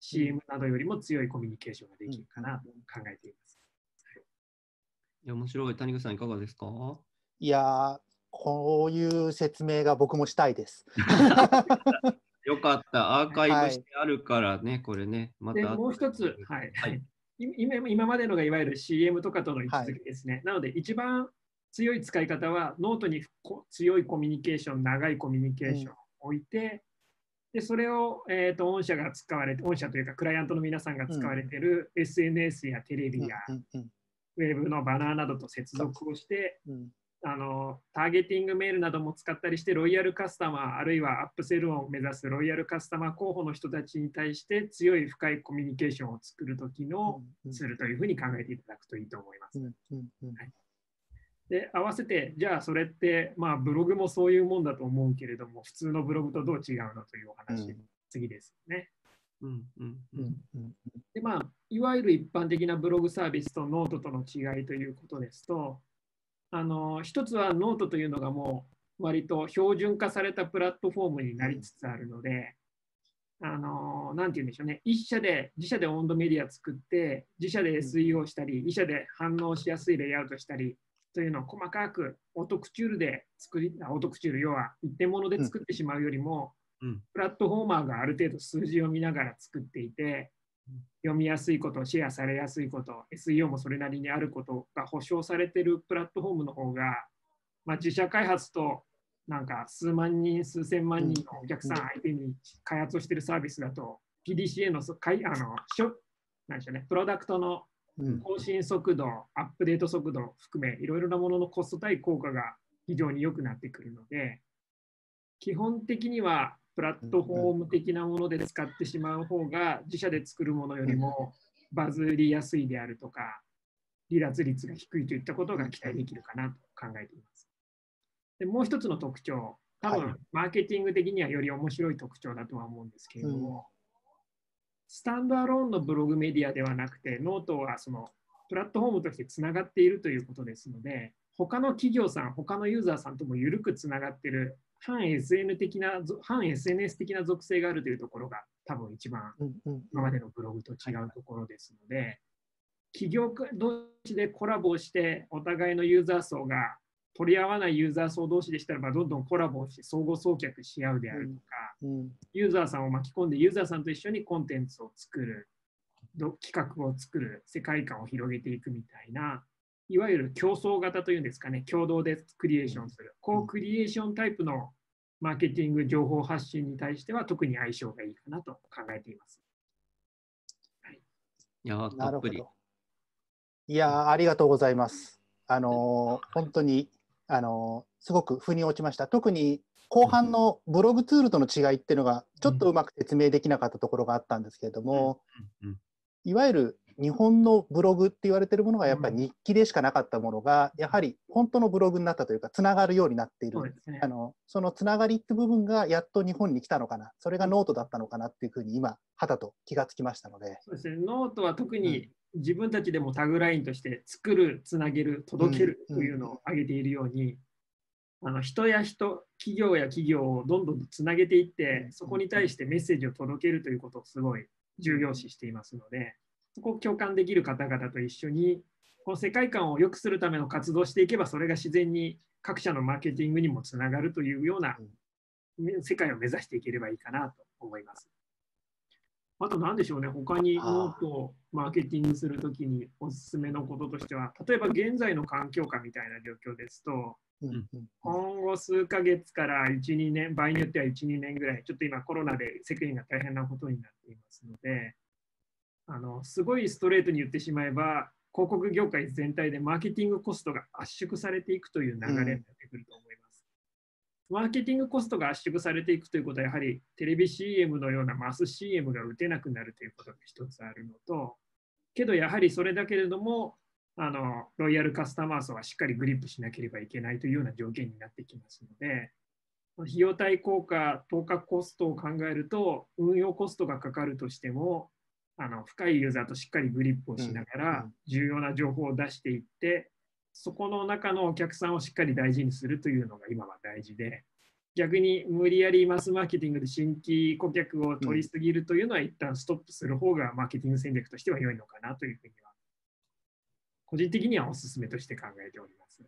CM などよりも強いコミュニケーションができるかなと考えています。いや、面白い。谷口さん、いかがですか？いやーこういう説明が僕もしたいです。[LAUGHS] よかった。アーカイブしてあるからね、これね。までた。もう一つ、はいはいい今今までのがいわゆる CM とかとの位置づけですね。なので、一番強い使い方は、ノートにこ強いコミュニケーション、長いコミュニケーションを置いて、でそれを、えー、と御社が使われて、御社というか、クライアントの皆さんが使われている SNS やテレビやうんうんウェブのバナーなどと接続をして、うんあのターゲティングメールなども使ったりして、ロイヤルカスタマー、あるいはアップセルを目指すロイヤルカスタマー候補の人たちに対して強い深いコミュニケーションを作るときのうんするというふうに考えていただくといいと思います。で、合わせて、じゃあそれって、まあブログもそういうもんだと思うけれども、普通のブログとどう違うのというお話、うん。次ですね。うんうんううんんうん。で、まあ、いわゆる一般的なブログサービスとノートとの違いということですと、あの一つはノートというのがもう割と標準化されたプラットフォームになりつつあるので、あのなんて言うんでしょうね、一社で、自社でオウンドメディア作って、自社で SEO したり、自社で反応しやすいレイアウトしたりというのを細かくオートクチュールで作り、あオートクチュール、要は一点物で作ってしまうよりも、うん。プラットフォーマーがある程度数字を見ながら作っていて、読みやすいこと、シェアされやすいこと、SEO もそれなりにあることが保証されているプラットフォームの方が、まあ、自社開発となんか数万人、数千万人のお客さん相手に開発をしているサービスだと、PDCA のそかいあのしょなんでしょうね、プロダクトのうん。更新速度、アップデート速度を含め、いろいろなもののコスト対効果が非常に良くなってくるので、基本的にはプラットフォーム的なもので使ってしまう方が、自社で作るものよりもバズりやすいであるとか、離脱率が低いといったことが期待できるかなと考えています。でもう一つの特徴、多はい。分マーケティング的にはより面白い特徴だとは思うんですけれども、スタンドアローンのブログメディアではなくて、ノートはそのプラットフォームとしてつながっているということですので、他の企業さん、他のユーザーさんとも緩くつながっている反 SN 的な、反 SNS 的な属性があるというところが多分一番今までのブログと違うところですので、企業同士でコラボをして、お互いのユーザー層が取り合わないユーザー層同士でしたらば、どんどんコラボをして相互送客し合うであるとか、うん。ユーザーさんを巻き込んで、ユーザーさんと一緒にコンテンツを作る、ど企画を作る、世界観を広げていくみたいな、いわゆる競争型というんですかね、共同でクリエーションする、こうクリエーションタイプのマーケティング情報発信に対しては特に相性がいいかなと考えています。いやー、たっぷり。なるほど。いやーありがとうございます。あのー本当に、あのーすごく腑に落ちました。特に後半のブログツールとの違いっていうのが、ちょっとうまく説明できなかったところがあったんですけれども、うんいわゆる日本のブログって言われてるものが、やっぱり日記でしかなかったものが、やはり本当のブログになったというか、つながるようになっている。そうですね。あ。のそのつながりって部分がやっと日本に来たのかな、それがノートだったのかなっていうふうに今、はたと気がつきましたので。そうですね、ノートは特に自分たちでもタグラインとして作る、つなげる、届けるというのを挙げているように、あの人や人、企業や企業をどんどんつなげていって、そこに対してメッセージを届けるということをすごい重要視していますので、そこを共感できる方々と一緒に、この世界観を良くするための活動をしていけば、それが自然に各社のマーケティングにもつながるというような世界を目指していければいいかなと思います。あと何でしょうね、他にノー。トをマーケティングするときにおすすめのこととしては、例えば現在の環境下みたいな状況ですと、今後数ヶ月から1、2年、場合によっては1、2年ぐらい、ちょっと今コロナで世間が大変なことになっていますので、あのすごいストレートに言ってしまえば、広告業界全体でマーケティングコストが圧縮されていくという流れになってくると思います。マーケティングコストが圧縮されていくということは、やはりテレビ CM のようなマス CM が打てなくなるということが一つあるのと、けどやはりそれだけれども、あのロイヤルカスタマー層はしっかりグリップしなければいけないというような条件になってきますので、費用対効果、投下コストを考えると、運用コストがかかるとしても、あの深いユーザーとしっかりグリップをしながうんらうん、重要な情報を出していって、そこの中のお客さんをしっかり大事にするというのが今は大事で、逆に無理やりマスマーケティングで新規顧客を取りすぎるというのは一旦ストップする方がマーケティング戦略としては良いのかなというふうには、個人的にはお勧めとして考えております。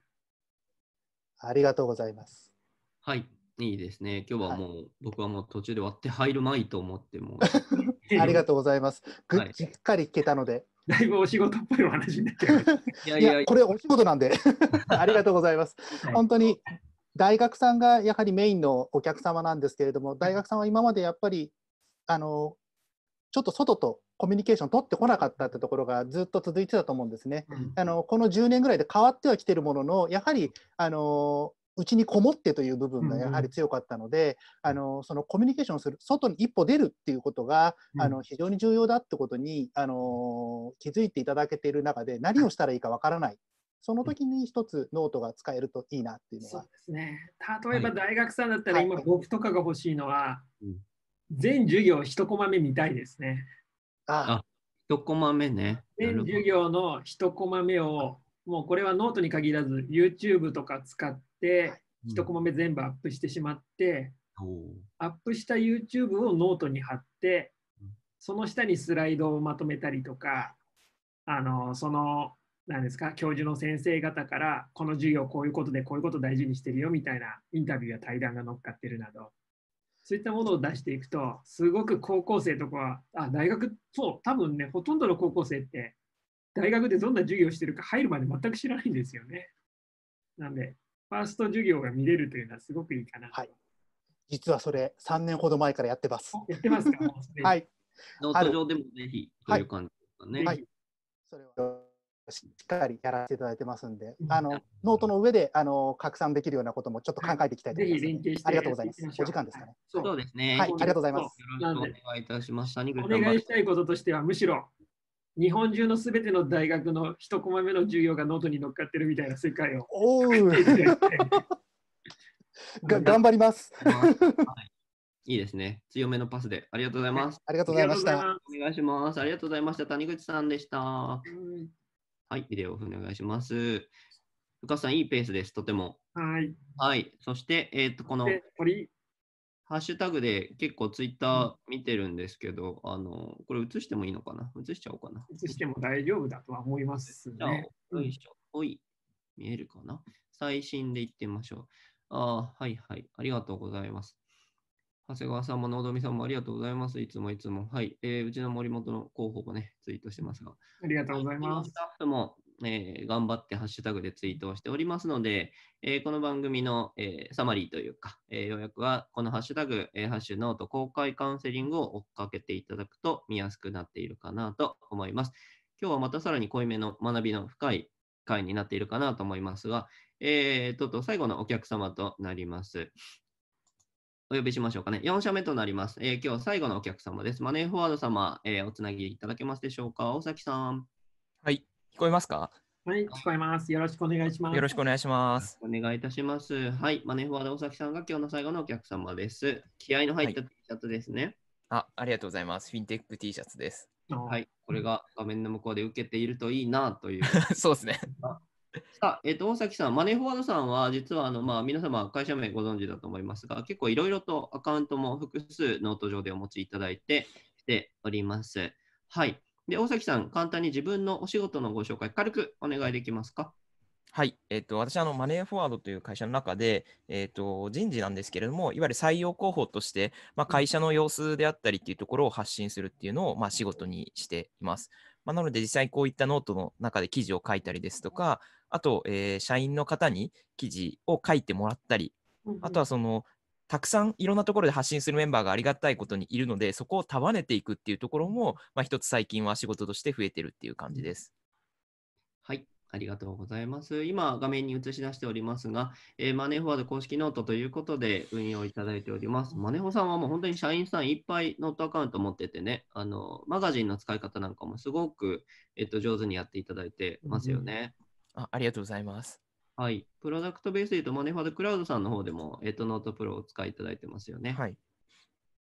ありがとうございます。はい、いいですね。今日はもう、僕はもう途中で割って入るまいと思っても、[LAUGHS] ありがとうございます。ぐはいしっかり聞けたので、だいぶお仕事っぽいお話になっちゃいました。いいやいやや、これお仕事なんで、[LAUGHS] ありがとうございます。本当に大学さんがやはりメインのお客様なんですけれども、大学さんは今までやっぱり、あの、ちょっと外とコミュニケーション取ってこなかったってところがずっと続いてたと思うんですね。あのこの10年ぐらいで変わってはきてるものの、やはりあのうちにこもってという部分がやはり強かったので、あのそのコミュニケーションする、外に一歩出るっていうことが、うん。あの非常に重要だってことにあの気づいていただけている中で、何をしたらいいかわからない、その時に一つノートが使えるといいなっていうのは。そうで。すね。例えばはい。大学さんだったらはい。今僕とかが欲しいのはうん、全授業一コマ目見たいですね。あ。一コマ目ね。な全授業の一コマ目を、もうこれはノートに限らず YouTube とか使って一コマ目全部アップしてしまって、アップした YouTube をノートに貼ってうん、その下にスライドをまとめたりとか、あのそのなんですか教授の先生方からこの授業こういうことでこういうこと大事にしてるよみたいなインタビューや対談が載っかってるなどそういったものを出していくとすごく高校生とかはあ大学そう多分ねほとんどの高校生って大学でどんな授業をしてるか入るまで全く知らないんですよね。なんでファースト授業が見れるというのはすごくいいかな。と。はい。実はそれ、3年ほど前からやってます。やってますか？[LAUGHS] はい、ノート上でもぜひという感じですかね。はい。それをしっかりやらせていただいてますんでう、ん。あのノートの上であの拡散できるようなこともちょっと考えていきたいとぜ思います。ひ連携してありがとうございます。お時間ですかね。そうですね。はい。よありがとうございます。ろしくお願いいたします。お願いしたいこととしては、むしろ日本中のすべての大学の一コマ目の授業がノートに乗っかってるみたいな世界を。お [LAUGHS] 頑張ります。は [LAUGHS] いいいですね。強めのパスでありがとうございます。ありがとうございました。お願いします。ありがとうございました。谷口さんでした。はいビデオお願いします。深津さん、いいペースです。とても。うんはい。はい。そして、えっ、と、このハッシュタグで結構ツイッター見てるんですけど、あの、これ映してもいいのかな？映しちゃおうかな？映しても大丈夫だとは思いますね。よいしょ。ほい。見えるかな？最新でいってみましょう。ああ、はいはい。ありがとうございます。長谷川さんも、のどみさんもありがとうございます。いつもいつも。はい。えーうちの森本の広報もね、ツイートしてますが。ありがとうございますス。タッフも、えー頑張ってハッシュタグでツイートをしておりますので、えーこの番組の、えーサマリーというか、えー要約はこのハッシュタグ、えハッシュノート公開カウンセリングを追っかけていただくと見やすくなっているかなと思います。今日はまたさらに濃いめの学びの深い回になっているかなと思いますが、えー、とと最後のお客様となります。お呼びしましょうかね。4社目となります。え今日最後のお客様です。マネーフォワード様、えおつなぎいただけますでしょうか？大崎さん。はい、聞こえますか？はい、聞こえます。よろしくお願いします。よろしくお願いします。お願いいたします。はい、マネーフォワード大崎さんが今日の最後のお客様です。気合いの入った T シャツですね。あ、ありがとうございます。フィンテック T シャツです。はい、これが画面の向こうで受けているといいなという。[LAUGHS] そうですね。さあ、えっ、と、大崎さん、マネーフォワードさんは、実は、あの、まあ、皆様、会社名ご存知だと思いますが、結構いろいろとアカウントも複数ノート上でお持ちいただいてきております。はい。で、大崎さん、簡単に自分のお仕事のご紹介、軽くお願いできますか？はい。えっ、と、私、あの、マネーフォワードという会社の中で、えっ、と、人事なんですけれども、いわゆる採用広報として、まあ、会社の様子であったりっていうところを発信するっていうのを、まあ、仕事にしています。まあ、なので、実際こういったノートの中で記事を書いたりですとか、あと、えー社員の方に記事を書いてもらったり、あとはその、たくさんいろんなところで発信するメンバーがありがたいことにいるので、そこを束ねていくっていうところも、まあ、一つ最近は仕事として増えてるっていう感じです。はい。ありがとうございます。今、画面に映し出しておりますが、えーマネーフォワード公式ノートということで運用いただいております。マネフォさんはもう本当に社員さんいっぱいノートアカウント持っててね、あの、マガジンの使い方なんかもすごく、えっと、上手にやっていただいてますよね。あありがとうございます。はい。プロダクトベースで言うと、マネーフォワードクラウドさんの方でも、えっと、 note pro をお使いいただいてますよね。はい。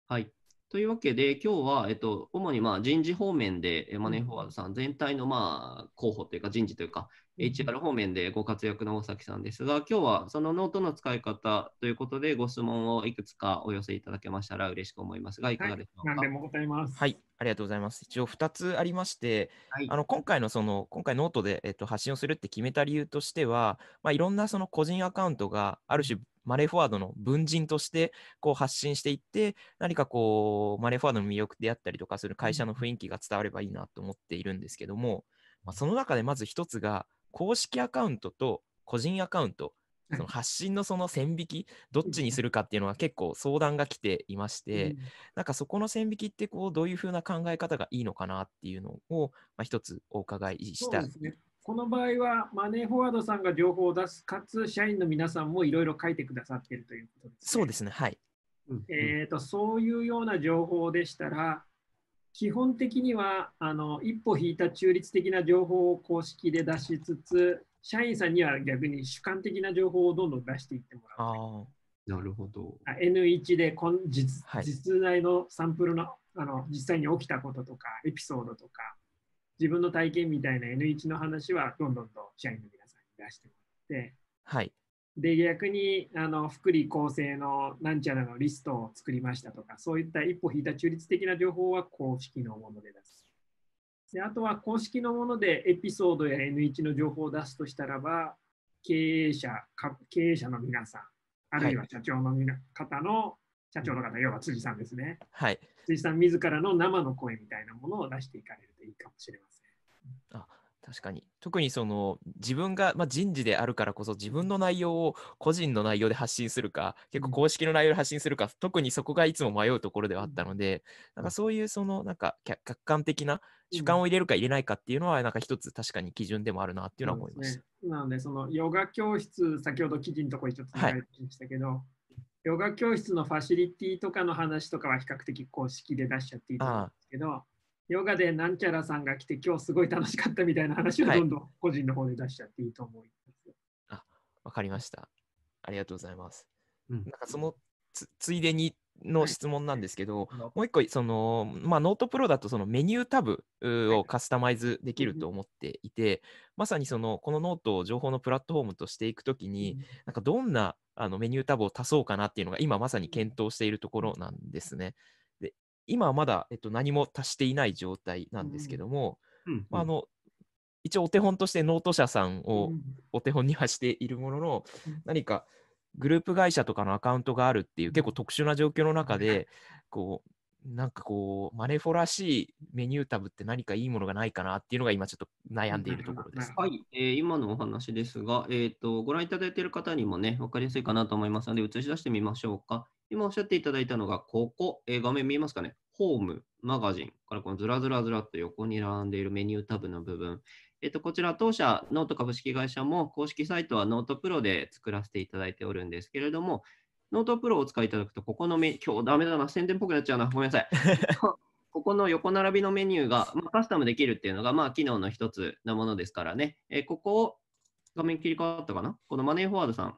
はい。というわけで、今日は、えっと、主にまあ人事方面で、えマネーフォワードさん全体のまあ広報というか人事というか、HR 方面でご活躍の大崎さんですが、今日はそのノートの使い方ということで、ご質問をいくつかお寄せいただけましたら嬉しく思いますが、いかがでしょうか？何でもございます。はい、ありがとうございます。一応2つありまして、はいあの今回のその今回ノートで、えっと、発信をするって決めた理由としては、まあ、いろんなその個人アカウントがある種マネーフォワードの分身としてこう発信していって何かこうマネーフォワードの魅力であったりとかする会社の雰囲気が伝わればいいなと思っているんですけども、まあ、その中でまず一つが公式アカウントと個人アカウントその発信のその線引きどっちにするかっていうのは結構相談が来ていまして、なんかそこの線引きってこうどういうふうな考え方がいいのかなっていうのを、まあ、一つお伺いした。そうですね。この場合は、マネーフォワードさんが情報を出す、かつ社員の皆さんもいろいろ書いてくださっているということです、ね。そうですね、はい。うんえーとそういうような情報でしたら、基本的にはあの一歩引いた中立的な情報を公式で出しつつ、社員さんには逆に主観的な情報をどんどん出していってもらう。あなるほど。あ N1 でこん実,、はい実在のサンプルのあの実際に起きたこととか、エピソードとか、自分の体験みたいな N1 の話はどんどんと社員の皆さんに出してもらって、はい。で逆にあの福利厚生のなんちゃらのリストを作りましたとか、そういった一歩引いた中立的な情報は公式のもので出す。であとは公式のものでエピソードや N1 の情報を出すとしたらば、経営者、か経営者の皆さん、あるいは社長の皆方の、社長の方、要は辻さんですね。はい。辻さん自らの生の声みたいなものを出していかれるといいかもしれません。確かに。特にその自分が、まあ、人事であるからこそ自分の内容を個人の内容で発信するか、結構公式の内容で発信するか、特にそこがいつも迷うところではあったので、なんかそういうそのなんか客客観的な主観を入れるか入れないかっていうのは、なんか一つ確かに基準でもあるなっていうのは思いました。そうですねなので、そのヨガ教室、先ほど記事のところにちょっと伝えてましたけど、ヨガ教室のファシリティとかの話とかは比較的公式で出しちゃっていいと思うんですけど、ヨガでなんちゃらさんが来て今日すごい楽しかったみたいな話ははい。どんどん個人の方で出しちゃっていいと思います。わかりました。ありがとうございます。うん。なんかそのつついでにの質問なんですけど、はい。もう一個、その、まあ、 note pro だとそのメニュータブをカスタマイズできると思っていて、まさにその、このノートを情報のプラットフォームとしていくときに、なんかどんなあのメニュータブを足そうかなっていうのが今まさに検討しているところなんですね。で、今はまだ、えっと、何も足していない状態なんですけども、うん。まあ、あの、一応お手本としてノート社さんをうん。お手本にはしているもののうん、何かグループ会社とかのアカウントがあるっていう結構特殊な状況の中で、こう、なんかこう、マネフォらしいメニュータブって何かいいものがないかなっていうのが今ちょっと悩んでいるところです。はい、えー今のお話ですが、えーと、ご覧いただいている方にもね、分かりやすいかなと思いますので、映し出してみましょうか。今おっしゃっていただいたのが、ここ、えー画面見えますかね、ホーム、マガジンからこのずらずらずらっと横に並んでいるメニュータブの部分。えっと、こちら当社、ノート株式会社も公式サイトは note pro で作らせていただいておるんですけれども、 note pro をお使いいただくと、ここのメ、今日ダメだな、宣伝っぽくなっちゃうな、ごめんなさい。[LAUGHS] ここの横並びのメニューが、まあ、カスタムできるっていうのが、まあ、機能の一つなものですからね。えーここを画面切り替わったかな？このマネーフォワードさん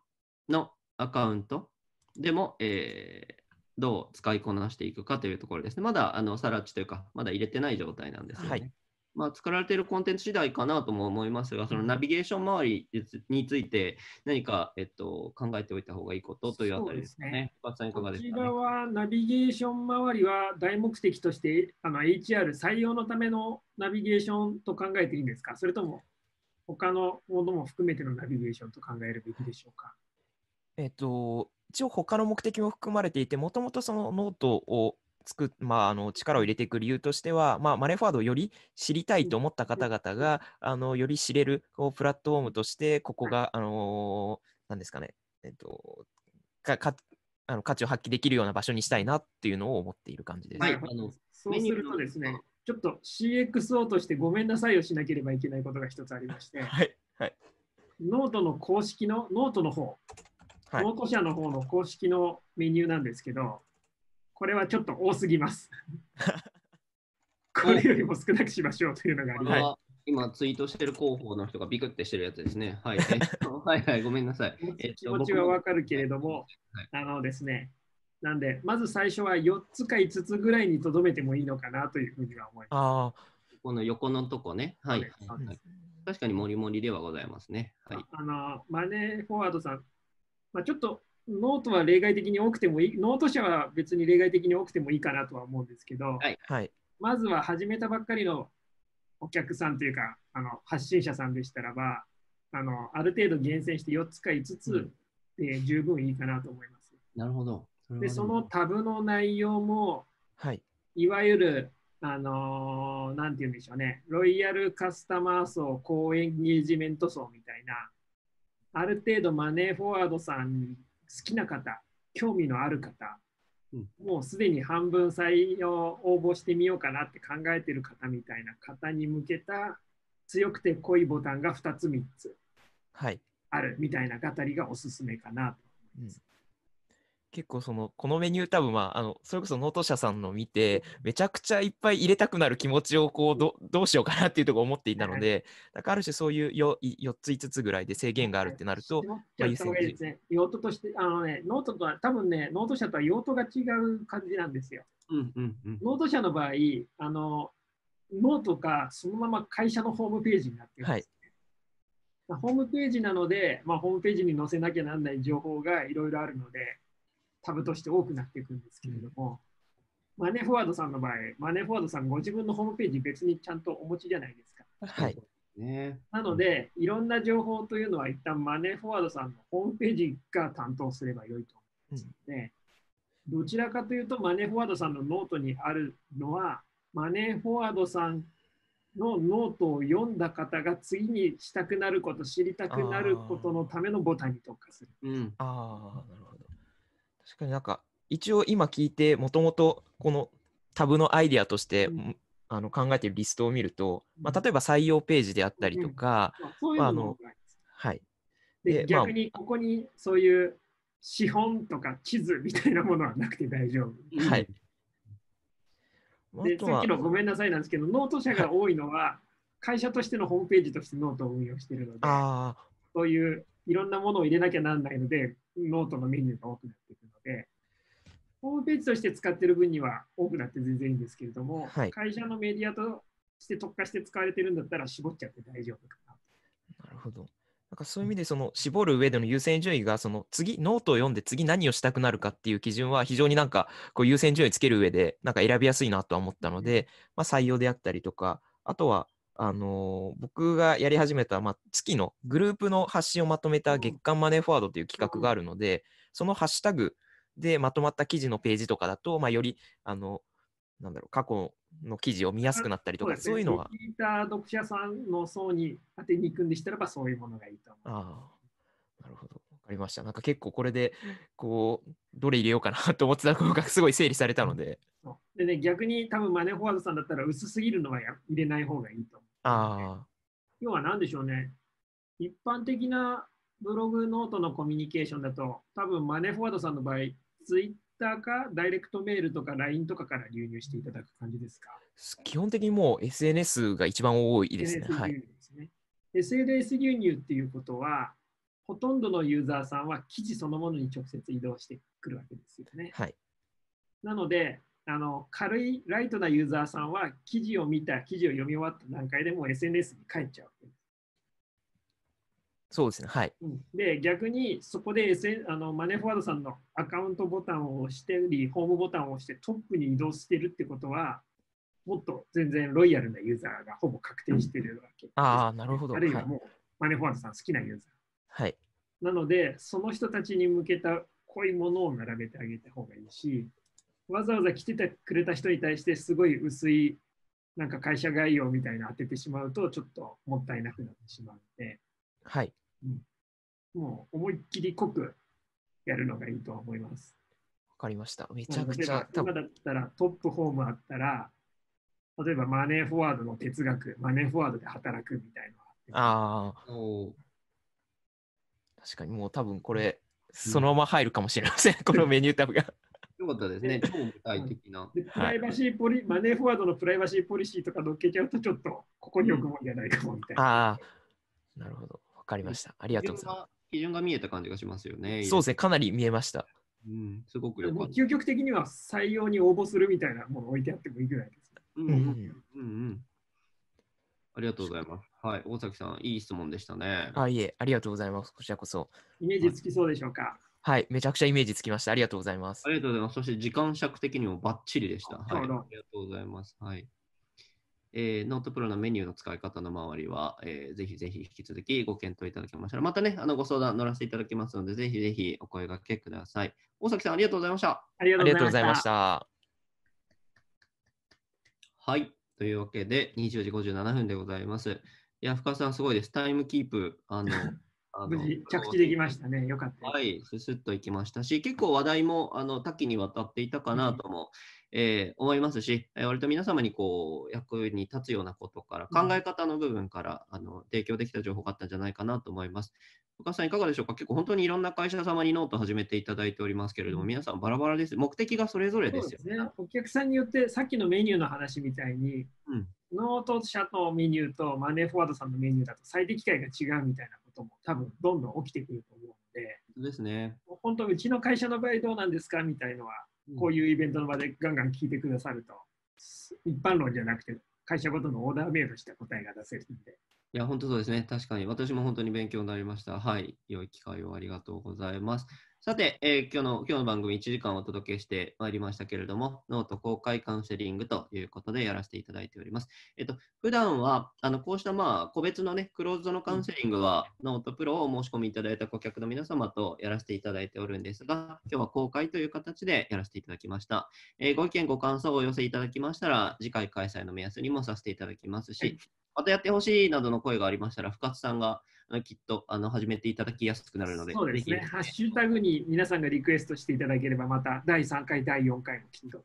のアカウントでも、えーどう使いこなしていくかというところですね。まだあのさら地というか、まだ入れてない状態なんですよね。はいまあ、作られているコンテンツ次第かなとも思いますが、そのナビゲーション周りについて何か、えっと、考えておいた方がいいことというあたりですかね。こちですかね。らはナビゲーション周りは大目的としてあの HR 採用のためのナビゲーションと考えていいんですか？それとも他のものも含めてのナビゲーションと考えるべきでしょうか？えっと、一応他の目的も含まれていて、もともとそのノートを作っ、まあ、あの力を入れていく理由としては、まあ、マネーフォワードをより知りたいと思った方々が、あのより知れるこうプラットフォームとして、ここが、あのなんですかね、えっと、かかあの価値を発揮できるような場所にしたいなっていうのを思っている感じです。はい。あのそうするとですね、ちょっと CXO としてごめんなさいをしなければいけないことが一つありまして、はい。はい。ノートの公式の、ノートの方、はい。ノート社の方の公式のメニューなんですけど、これはちょっと多すぎます。[LAUGHS] これよりも少なくしましょうというのがあります。今ツイートしてる広報の人がビクってしてるやつですね。はい。えっとはいはい、ごめんなさい。えっと気持ちはわかるけれども、はいあのですね、なんで、まず最初は4つか5つぐらいにとどめてもいいのかなというふうには思いまあこの横のとこね。はい。確かにモリモリではございますね。はい。あのマネーフォワードさん、まあ、ちょっとノートは例外的に多くてもいい、ノート社は別に例外的に多くてもいいかなとは思うんですけど、はいあ、はい。まずは始めたばっかりのお客さんというか、あの発信者さんでしたらばあの、ある程度厳選して4つか5つで十分いいかなと思います。なるほど。で、そのタブの内容も、はい。いわゆる、あのーなんて言うんでしょうね、ロイヤルカスタマー層、高エンゲージメント層みたいな、ある程度マネーフォワードさんに好きな方、興味のある方、うんもうすでに半分採用応募してみようかなって考えてる方みたいな方に向けた強くて濃いボタンが2つ3つはい。あるみたいな語りがおすすめかなと思います。結構そのこのメニュー多分まああのそれこそノート社さんの見てめちゃくちゃいっぱい入れたくなる気持ちをこうどどうしようかなっていうところを思っていたのでだからある種そういうよい4つ5つぐらいで制限があるってなると絞っちゃった方がいいですね。用途として、あのね、ノートとは多分ね、ノート社とは用途が違う感じなんですよ。うんうんうん。ノート社の場合、あのノートがそのまま会社のホームページになってるんです、ねホームページなので、まあ、ホームページに載せなきゃなんない情報がいろいろあるので、タブとして多くなっていくんですけれども、マネーフォワードさんの場合、マネーフォワードさんご自分のホームページ別にちゃんとお持ちじゃないですか。はいね。なので、いろんな情報というのは一旦マネーフォワードさんのホームページが担当すればよいと思いますので、どちらかというとマネーフォワードさんのノートにあるのは、マネーフォワードさんのノートを読んだ方が次にしたくなること、知りたくなることのためのボタンに特化する。うん。ああなるほど確かになんか一応今聞いてもともとこのタブのアイデアとして、うんあの考えているリストを見ると、まあ、例えば採用ページであったりとか、まあ、そういうのも多いです。はいで逆にここにそういう資本とか地図みたいなものはなくて大丈夫。はい。でさっきのごめんなさいなんですけど、ノート社が多いのは、会社としてのホームページとしてノートを運用しているので、ああそういういろんなものを入れなきゃなんないので、ノートのメニューが多くなっていくので、ホームページとして使っている分には多くなって全然いいんですけれども、はい会社のメディアとして特化して使われてるんだったら絞っちゃって大丈夫かな。なるほど。なんかそういう意味でその絞る上での優先順位がその次ノートを読んで次何をしたくなるかっていう基準は非常になんかこう優先順位つける上でなんか選びやすいなとは思ったので、まあ、採用であったりとかあとはあのー僕がやり始めた、まあ、月のグループの発信をまとめた月刊マネーフォワードという企画があるので、そのハッシュタグでまとまった記事のページとかだと、まあ、よりあのなんだろう過去の記事を見やすくなったりとかそう,、いうのはリピーター読者さんの層に当てに行くんでしたらば、そういうものがいいと思う。ああ、なるほど。わかりました。なんか結構これで、こう、どれ入れようかなと思ってたのがすごい整理されたので、でね、逆に多分マネーフォワードさんだったら薄すぎるのはや入れない方がいいと思う。あ要は何でしょうね。一般的なブログノートのコミュニケーションだと、多分マネーフォワードさんの場合、ツイッターかダイレクトメールとか LINE とかから流入していただく感じですか？あ、基本的にもう SNS が一番多いですね。SNS はい。流入ですね。SNS 流入っていうことは、ほとんどのユーザーさんは記事そのものに直接移動してくるわけですよね。はい。なので、あの軽いライトなユーザーさんは記事を見た、記事を読み終わった段階でもう SNS に帰っちゃう。そうですね。はい。うんで、逆にそこで、SN、あのマネーフォワードさんのアカウントボタンを押してり、ホームボタンを押してトップに移動してるってことは、もっと全然ロイヤルなユーザーがほぼ確定してるわけです。ああ、なるほど。あるいはもう、マネーフォワードさん好きなユーザはい。ー。なので、その人たちに向けた濃いものを並べてあげた方がいいし、わざわざ来ててくれた人に対してすごい薄いなんか会社概要みたいなの当ててしまうと、ちょっともったいなくなってしまうので、はい。もう思いっきり濃くやるのがいいと思います。わかりました。めちゃく例えばちゃ、多分今だったらトップホームあったら、例えばマネーフォワードの哲学、マネーフォワードで働くみたいなああ確かにもう多分これ、そのまま入るかもしれません。[LAUGHS] このメニュータブが。よかったですね。超具体的な。でプライバシーポリ、マネーフォワードのプライバシーポリシーとか乗っけちゃうと、ちょっとここに置くもんじゃないかもみたいな。ああ、なるほど。わかりました。ありがとうございま基準が見えた感じがしますよね。す。そうですね。かなり見えました。うん、すごくよかった。究極的には採用に応募するみたいなものを置いてあってもいいぐらいです。うんうんうんうんうん。ありがとうございます。はい、大崎さん、いい質問でしたね。あ、いえ、ありがとうございます。こちらこそ。イメージつきそうでしょうか？はい。めちゃくちゃイメージつきました。ありがとうございますあ。りがとうございます。そして時間尺的にもバッチリでした。はい、ありなるほどがとうございます。はい。えーノートプロのメニューの使い方の周りは、えーぜひぜひ引き続きご検討いただけましたら、またね、あのご相談乗らせていただきますので、ぜひぜひお声掛けください。大崎さん、ありがとうございました。ありがとうございました。た。はい。というわけで、20時57分でございます。いや、深田さん、すごいです。タイムキープ、あの、[LAUGHS] 無事着地できましたね。よかったです。はい、すすっといきましたし、結構話題もあの多岐にわたっていたかなとも、えー思いますし、えー割と皆様にこう役に立つようなことから、うん考え方の部分からあの提供できた情報があったんじゃないかなと思います。岡さん、いかがでしょうか？結構本当にいろんな会社様にノートを始めていただいておりますけれども、うん皆さんバラバラです。目的がそれぞれですよそうですね。お客さんによって、さっきのメニューの話みたいに、うんノート社のメニューとマネーフォワードさんのメニューだと最適解が違うみたいなことも多分どんどん起きてくると思うので、そうですね。本当、うちの会社の場合どうなんですかみたいのは、こういうイベントの場でガンガン聞いてくださると、一般論じゃなくて、会社ごとのオーダーメイドした答えが出せるんで、いや、本当そうですね。確かに。私も本当に勉強になりました。はい。良い機会をありがとうございます。さて、えー今日の今日の番組1時間お届けしてまいりましたけれども、ノート公開カウンセリングということでやらせていただいております。えっと、普段は、あの、こうしたまあ、個別のね、クローズドのカウンセリングは、 note proをお申し込みいただいた顧客の皆様とやらせていただいておるんですが、今日は公開という形でやらせていただきました。えーご意見、ご感想をお寄せいただきましたら、次回開催の目安にもさせていただきますし、はいまたやってほしいなどの声がありましたら、深津さんがきっとあの始めていただきやすくなるので、そうですねハッシュタグに皆さんがリクエストしていただければ、また第3回、第4回もきっと。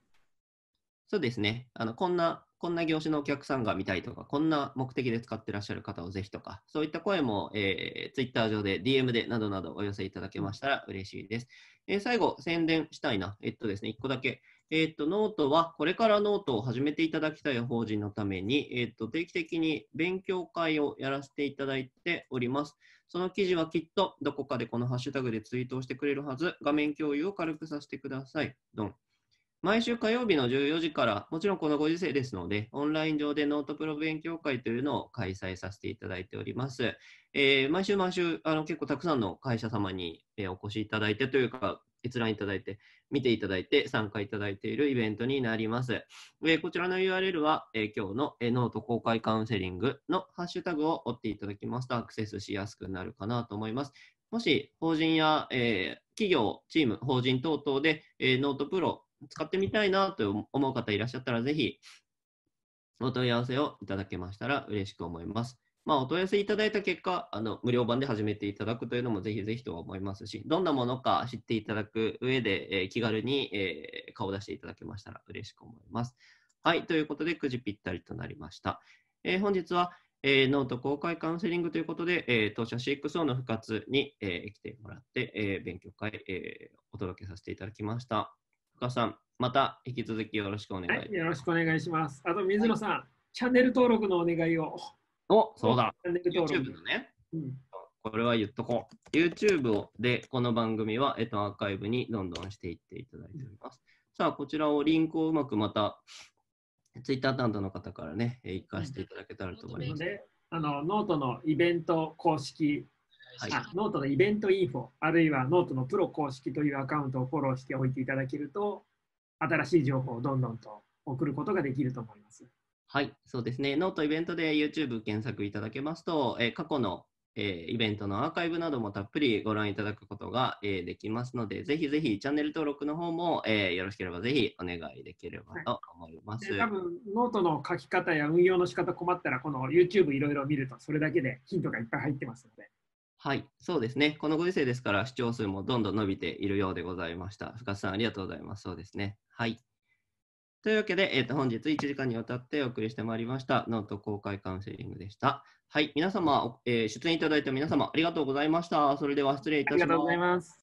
そうですねあのこんな、こんな業種のお客さんが見たいとか、こんな目的で使ってらっしゃる方をぜひとか、そういった声も、えー、Twitter 上で DM でなどなどお寄せいただけましたら嬉しいです。えー最後、宣伝したいな。えっとですね、1個だけ。えっと、ノートは、これからノートを始めていただきたい法人のために、えっと、定期的に勉強会をやらせていただいております。その記事はきっとどこかでこのハッシュタグでツイートをしてくれるはず。画面共有を軽くさせてください。ドン。毎週火曜日の14時から、もちろんこのご時世ですので、オンライン上で note pro勉強会というのを開催させていただいております。えー毎週毎週あの、結構たくさんの会社様に、えお越しいただいてというか、閲覧いただいて、見ていただいて、参加いただいているイベントになります。えこちらの URL は、え今日の、えノート公開カウンセリングのハッシュタグを追っていただきますとアクセスしやすくなるかなと思います。もし法人や、え企業、チーム、法人等々で、えノートプロ使ってみたいなと思う方いらっしゃったら、ぜひお問い合わせをいただけましたら嬉しく思います。まあ、お問い合わせいただいた結果、あの無料版で始めていただくというのもぜひぜひと思いますし、どんなものか知っていただく上で、えー気軽に、えー顔を出していただけましたら嬉しく思います。はい、ということで9時ぴったりとなりました。えー本日は、えーノート公開カウンセリングということで、えー当社 CXO の復活に、えー来てもらって、えー勉強会、えーお届けさせていただきました。深さん、また引き続きよろしくお願いします。はい、よろしくお願いします。あと、水野さん、チャンネル登録のお願いを。お、そうだ。YouTube 録。のね。うんこれは言っとこう。YouTube をで、この番組は、えっと、アーカイブにどんどんしていっていただいております。さあ、こちらをリンクをうまくまた、ツイッター担当の方からね、えー活かしていただけたらと思います。あのノートのイベント公式、はいあノートのイベントインフォ、あるいはノートのプロ公式というアカウントをフォローしておいていただけると、新しい情報をどんどんと送ることができると思います。はい、そうですね。ノートイベントで YouTube 検索いただけますと、えー過去の、えーイベントのアーカイブなどもたっぷりご覧いただくことが、えーできますので、ぜひぜひチャンネル登録の方も、えーよろしければぜひお願いできればと思います。で多分ノートの書き方や運用の仕方困ったら、この YouTube いろいろ見ると、それだけでヒントがいっぱい入ってますので、はい、そうですね。このご時世ですから視聴数もどんどん伸びているようでございました。深津さん、ありがとうございます。そうですね。はい。というわけで、えー、と本日1時間にわたってお送りしてまいりました、ノート公開カウンセリングでした。はい、皆様、えー出演いただいた皆様、ありがとうございました。それでは失礼いたしますありがとうござい。ます。